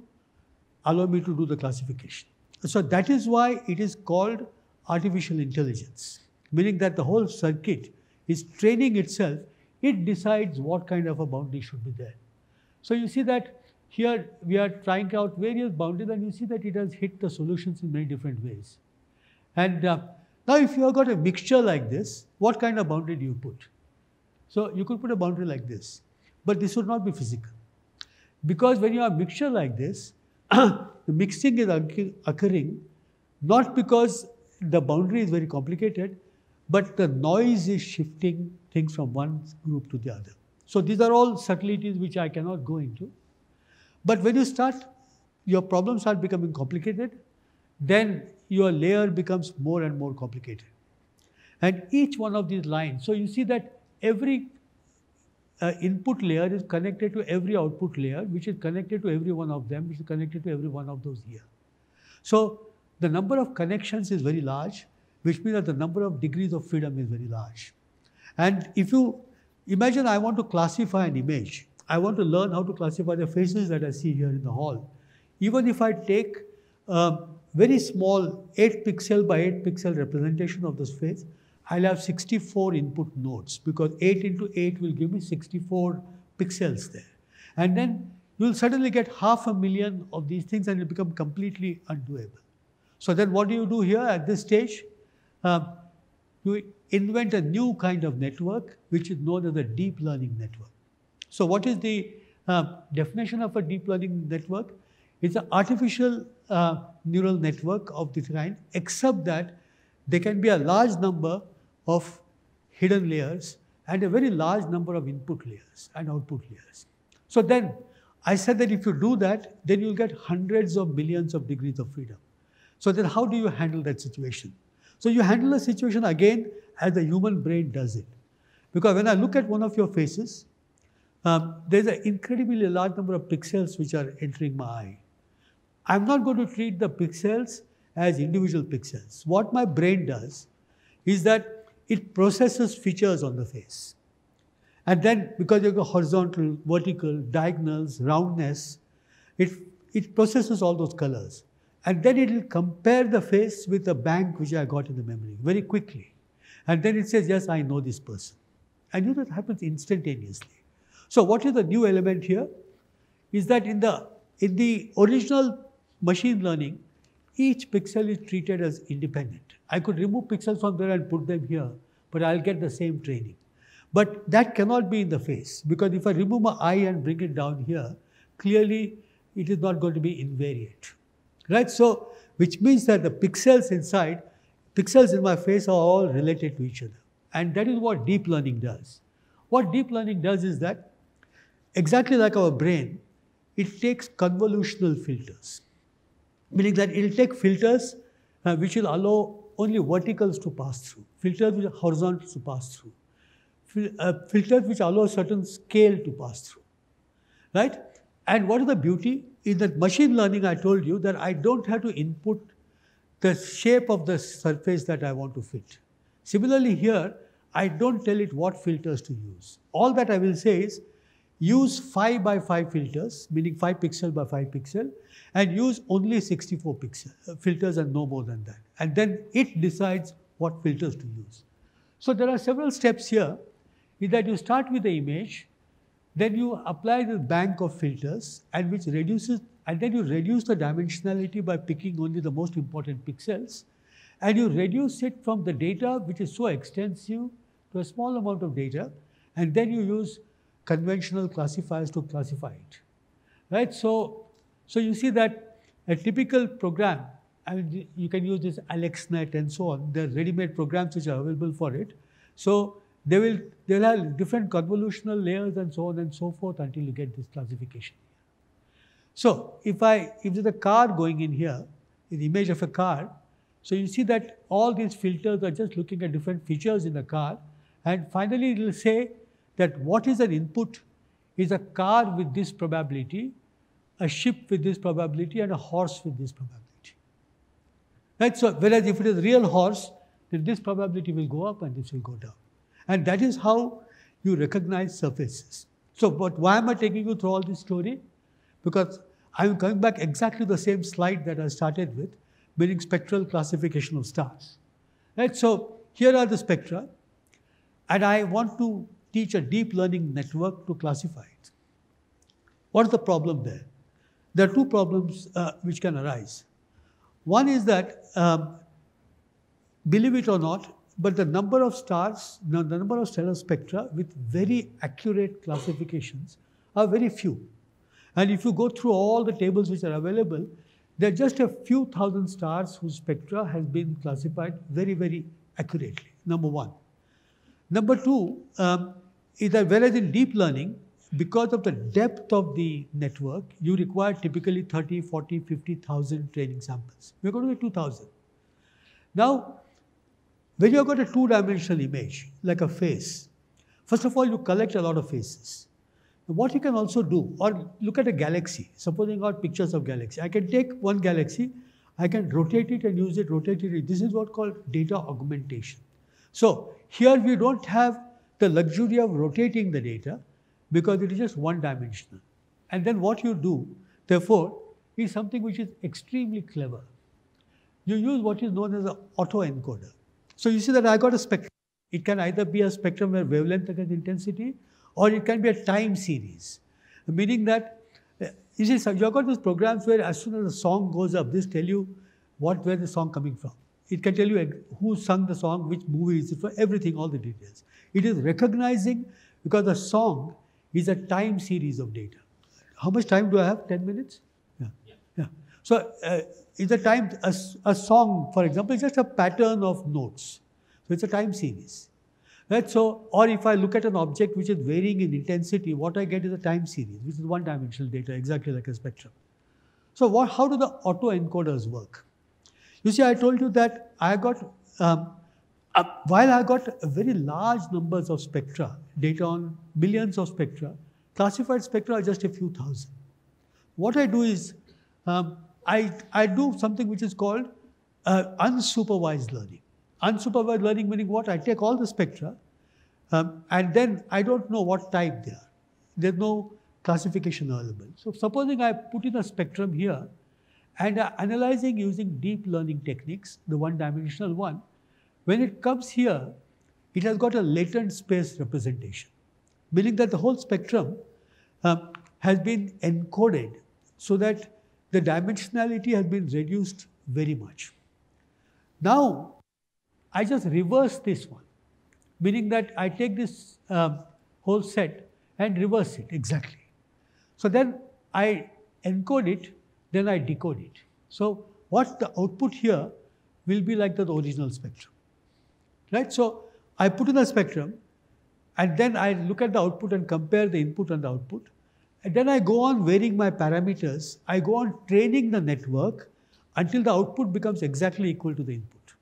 allow me to do the classification. So that is why it is called artificial intelligence, meaning that the whole circuit is training itself. It decides what kind of a boundary should be there. So you see that here we are trying out various boundaries and you see that it has hit the solutions in many different ways. And uh, now if you have got a mixture like this, what kind of boundary do you put? So you could put a boundary like this, but this would not be physical. Because when you have a mixture like this, [clears throat] the mixing is occurring not because the boundary is very complicated, but the noise is shifting things from one group to the other. So these are all subtleties which I cannot go into. But when you start, your problems start becoming complicated, then your layer becomes more and more complicated. And each one of these lines, so you see that every uh, input layer is connected to every output layer, which is connected to every one of them, which is connected to every one of those here. So the number of connections is very large, which means that the number of degrees of freedom is very large. And if you imagine I want to classify an image, I want to learn how to classify the faces that I see here in the hall. Even if I take a very small 8 pixel by 8 pixel representation of this face, I'll have 64 input nodes because 8 into 8 will give me 64 pixels there. And then you'll suddenly get half a million of these things and it'll become completely undoable. So then what do you do here at this stage? Um, you invent a new kind of network which is known as a deep learning network. So what is the uh, definition of a deep learning network? It's an artificial uh, neural network of this kind, except that there can be a large number of hidden layers and a very large number of input layers and output layers. So then I said that if you do that, then you'll get hundreds of millions of degrees of freedom. So then how do you handle that situation? So you handle the situation again as the human brain does it. Because when I look at one of your faces, um, there's an incredibly large number of pixels which are entering my eye. I'm not going to treat the pixels as individual pixels. What my brain does is that it processes features on the face. And then because you have horizontal, vertical, diagonals, roundness, it, it processes all those colors. And then it will compare the face with the bank which I got in the memory very quickly. And then it says, yes, I know this person. And you know that happens instantaneously. So what is the new element here? Is that in the, in the original machine learning, each pixel is treated as independent. I could remove pixels from there and put them here, but I'll get the same training. But that cannot be in the face because if I remove my eye and bring it down here, clearly it is not going to be invariant. Right? So, which means that the pixels inside, pixels in my face are all related to each other. And that is what deep learning does. What deep learning does is that, exactly like our brain, it takes convolutional filters meaning that it will take filters uh, which will allow only verticals to pass through, filters which are horizontals to pass through, Fil uh, filters which allow a certain scale to pass through, right? And what is the beauty? In that machine learning, I told you that I don't have to input the shape of the surface that I want to fit. Similarly here, I don't tell it what filters to use. All that I will say is, use 5 by 5 filters, meaning 5 pixel by 5 pixel, and use only 64 pixel uh, filters and no more than that. And then it decides what filters to use. So there are several steps here. Is that you start with the image, then you apply the bank of filters and which reduces, and then you reduce the dimensionality by picking only the most important pixels, and you reduce it from the data which is so extensive to a small amount of data, and then you use conventional classifiers to classify it. Right? So so you see that a typical program, I mean, you can use this AlexNet and so on. There are ready-made programs which are available for it. So they will they'll have different convolutional layers and so on and so forth until you get this classification. So if I if there's a car going in here, the image of a car. So you see that all these filters are just looking at different features in the car. And finally, it will say that what is an input is a car with this probability, a ship with this probability, and a horse with this probability. Right? So, whereas if it is a real horse, then this probability will go up and this will go down. And that is how you recognize surfaces. So, but why am I taking you through all this story? Because I'm coming back exactly the same slide that I started with, meaning spectral classification of stars. Right? So, here are the spectra, and I want to teach a deep learning network to classify it. What is the problem there? There are two problems uh, which can arise. One is that, um, believe it or not, but the number of stars, the number of stellar spectra with very accurate classifications are very few. And if you go through all the tables which are available, there are just a few thousand stars whose spectra has been classified very, very accurately, number one. Number two um, is that whereas in deep learning, because of the depth of the network, you require typically 30, 40, 50,000 training samples. We're going to get 2,000. Now, when you've got a two-dimensional image, like a face, first of all, you collect a lot of faces. What you can also do, or look at a galaxy, supposing got pictures of galaxy. I can take one galaxy, I can rotate it and use it, rotate it. This is what called data augmentation. So here we don't have the luxury of rotating the data because it is just one dimensional. And then what you do, therefore, is something which is extremely clever. You use what is known as an autoencoder. So you see that I got a spectrum. It can either be a spectrum where wavelength against intensity, or it can be a time series, meaning that you see, so you've got those programs where as soon as the song goes up, this tell you what where the song coming from. It can tell you who sung the song, which movie is it for, everything, all the details. It is recognizing because the song is a time series of data. How much time do I have? 10 minutes? Yeah. Yeah. yeah. So uh, is a time, a, a song, for example, is just a pattern of notes. So it's a time series. Right? So, or if I look at an object which is varying in intensity, what I get is a time series, which is one-dimensional data, exactly like a spectrum. So, what, how do the autoencoders work? You see, I told you that I got, um, uh, while I got very large numbers of spectra, data on millions of spectra, classified spectra are just a few thousand. What I do is, um, I, I do something which is called uh, unsupervised learning. Unsupervised learning meaning what? I take all the spectra um, and then I don't know what type they are. There's no classification available. So supposing I put in a spectrum here and uh, analyzing using deep learning techniques, the one-dimensional one, when it comes here, it has got a latent space representation, meaning that the whole spectrum um, has been encoded so that the dimensionality has been reduced very much. Now, I just reverse this one, meaning that I take this um, whole set and reverse it exactly. So then I encode it, then I decode it. So what the output here will be like the original spectrum. Right? So I put in a spectrum and then I look at the output and compare the input and the output. And then I go on varying my parameters. I go on training the network until the output becomes exactly equal to the input.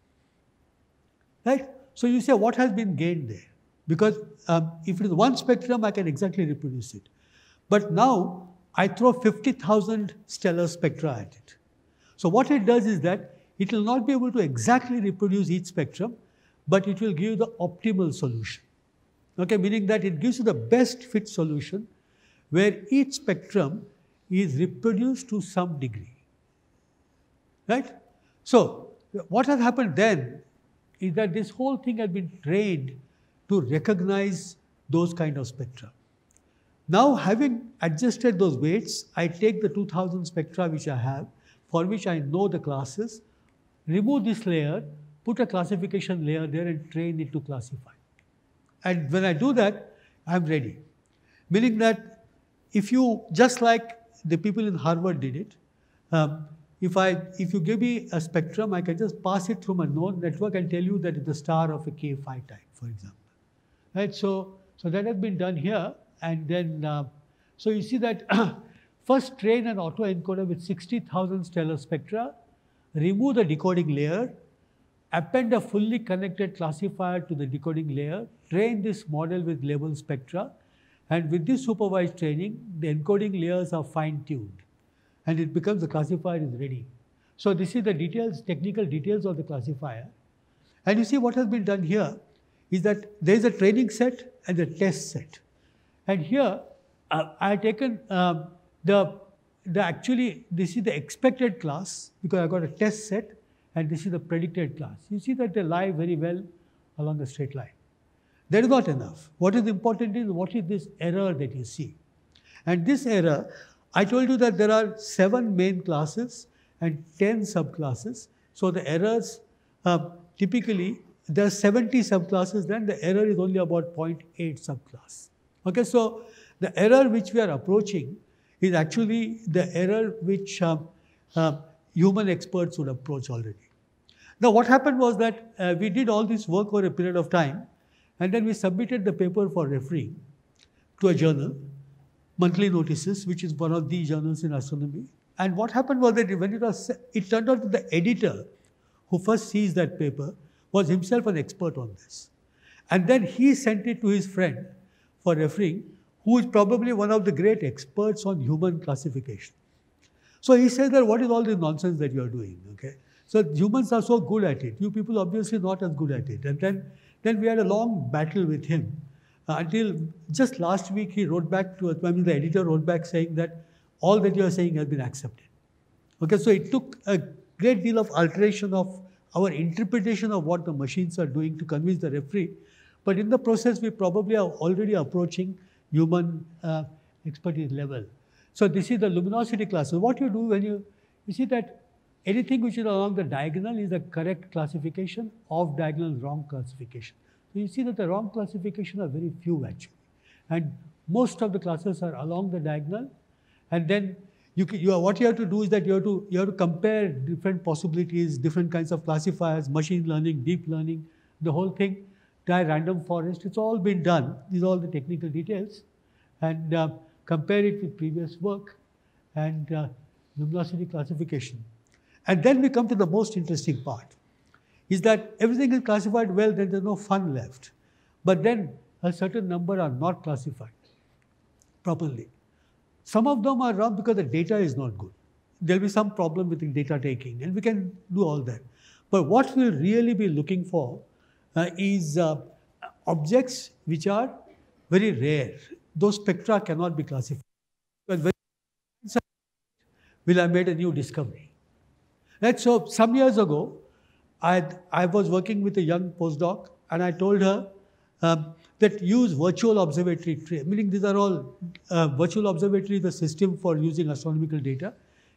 Right? So you say what has been gained there? Because um, if it is one spectrum, I can exactly reproduce it. But now I throw 50,000 stellar spectra at it. So what it does is that it will not be able to exactly reproduce each spectrum, but it will give you the optimal solution. Okay, meaning that it gives you the best fit solution where each spectrum is reproduced to some degree. Right? So, what has happened then is that this whole thing has been trained to recognize those kind of spectra. Now, having adjusted those weights, I take the 2000 spectra which I have, for which I know the classes, remove this layer, put a classification layer there and train it to classify. And when I do that, I'm ready. Meaning that if you, just like the people in Harvard did it, um, if, I, if you give me a spectrum, I can just pass it through my known network and tell you that it's the star of a K5 type, for example. Right? So, so that has been done here. And then, uh, so you see that [clears throat] first train an autoencoder with 60,000 stellar spectra, remove the decoding layer, append a fully connected classifier to the decoding layer, train this model with label spectra, and with this supervised training, the encoding layers are fine-tuned, and it becomes the classifier is ready. So this is the details, technical details of the classifier. And you see what has been done here is that there is a training set and a test set. And here uh, I have taken um, the, the actually, this is the expected class because I got a test set and this is the predicted class. You see that they lie very well along a straight line. That is not enough. What is important is what is this error that you see. And this error, I told you that there are seven main classes and 10 subclasses. So the errors, uh, typically, there are 70 subclasses, then the error is only about 0.8 subclass. Okay, so the error which we are approaching is actually the error which uh, uh, human experts would approach already. Now, what happened was that uh, we did all this work over a period of time, and then we submitted the paper for refereeing to a journal, Monthly Notices, which is one of the journals in astronomy. And what happened was that when it was, it turned out that the editor who first sees that paper was himself an expert on this. And then he sent it to his friend for refereeing, who is probably one of the great experts on human classification. So he says that what is all this nonsense that you are doing? Okay. So humans are so good at it. You people obviously not as good at it. And then, then we had a long battle with him uh, until just last week he wrote back to us. I mean, the editor wrote back saying that all that you are saying has been accepted. Okay, so it took a great deal of alteration of our interpretation of what the machines are doing to convince the referee. But in the process, we probably are already approaching human uh, expertise level. So this is the luminosity class. So what you do when you, you see that anything which is along the diagonal is the correct classification, off diagonal wrong classification. So you see that the wrong classification are very few actually. And most of the classes are along the diagonal and then you, can, you are, what you have to do is that you have to, you have to compare different possibilities, different kinds of classifiers, machine learning, deep learning, the whole thing, try random forest. It's all been done. These are all the technical details. And uh, compare it with previous work and uh, luminosity classification. And then we come to the most interesting part, is that everything is classified well, then there's no fun left. But then a certain number are not classified properly. Some of them are wrong because the data is not good. There'll be some problem with the data taking, and we can do all that. But what we'll really be looking for uh, is uh, objects which are very rare. Those spectra cannot be classified. But when will have made a new discovery. Right? So some years ago, I, I was working with a young postdoc, and I told her um, that use virtual observatory, meaning these are all uh, virtual observatory, the system for using astronomical data.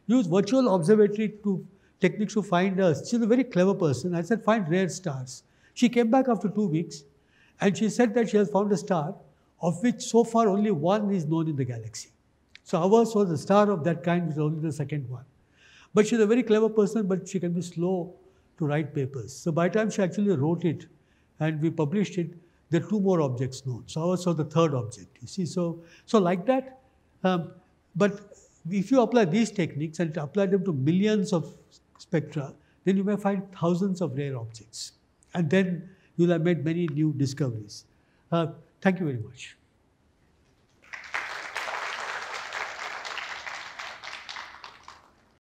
Use virtual observatory to techniques to find us. She's a very clever person. I said, find rare stars. She came back after two weeks and she said that she has found a star of which so far only one is known in the galaxy. So ours was a star of that kind, which is only the second one. But she's a very clever person, but she can be slow to write papers. So by the time she actually wrote it and we published it, there are two more objects known. So ours was the third object, you see. So, so like that, um, but if you apply these techniques and apply them to millions of spectra, then you may find thousands of rare objects. And then you'll have made many new discoveries. Uh, thank you very much.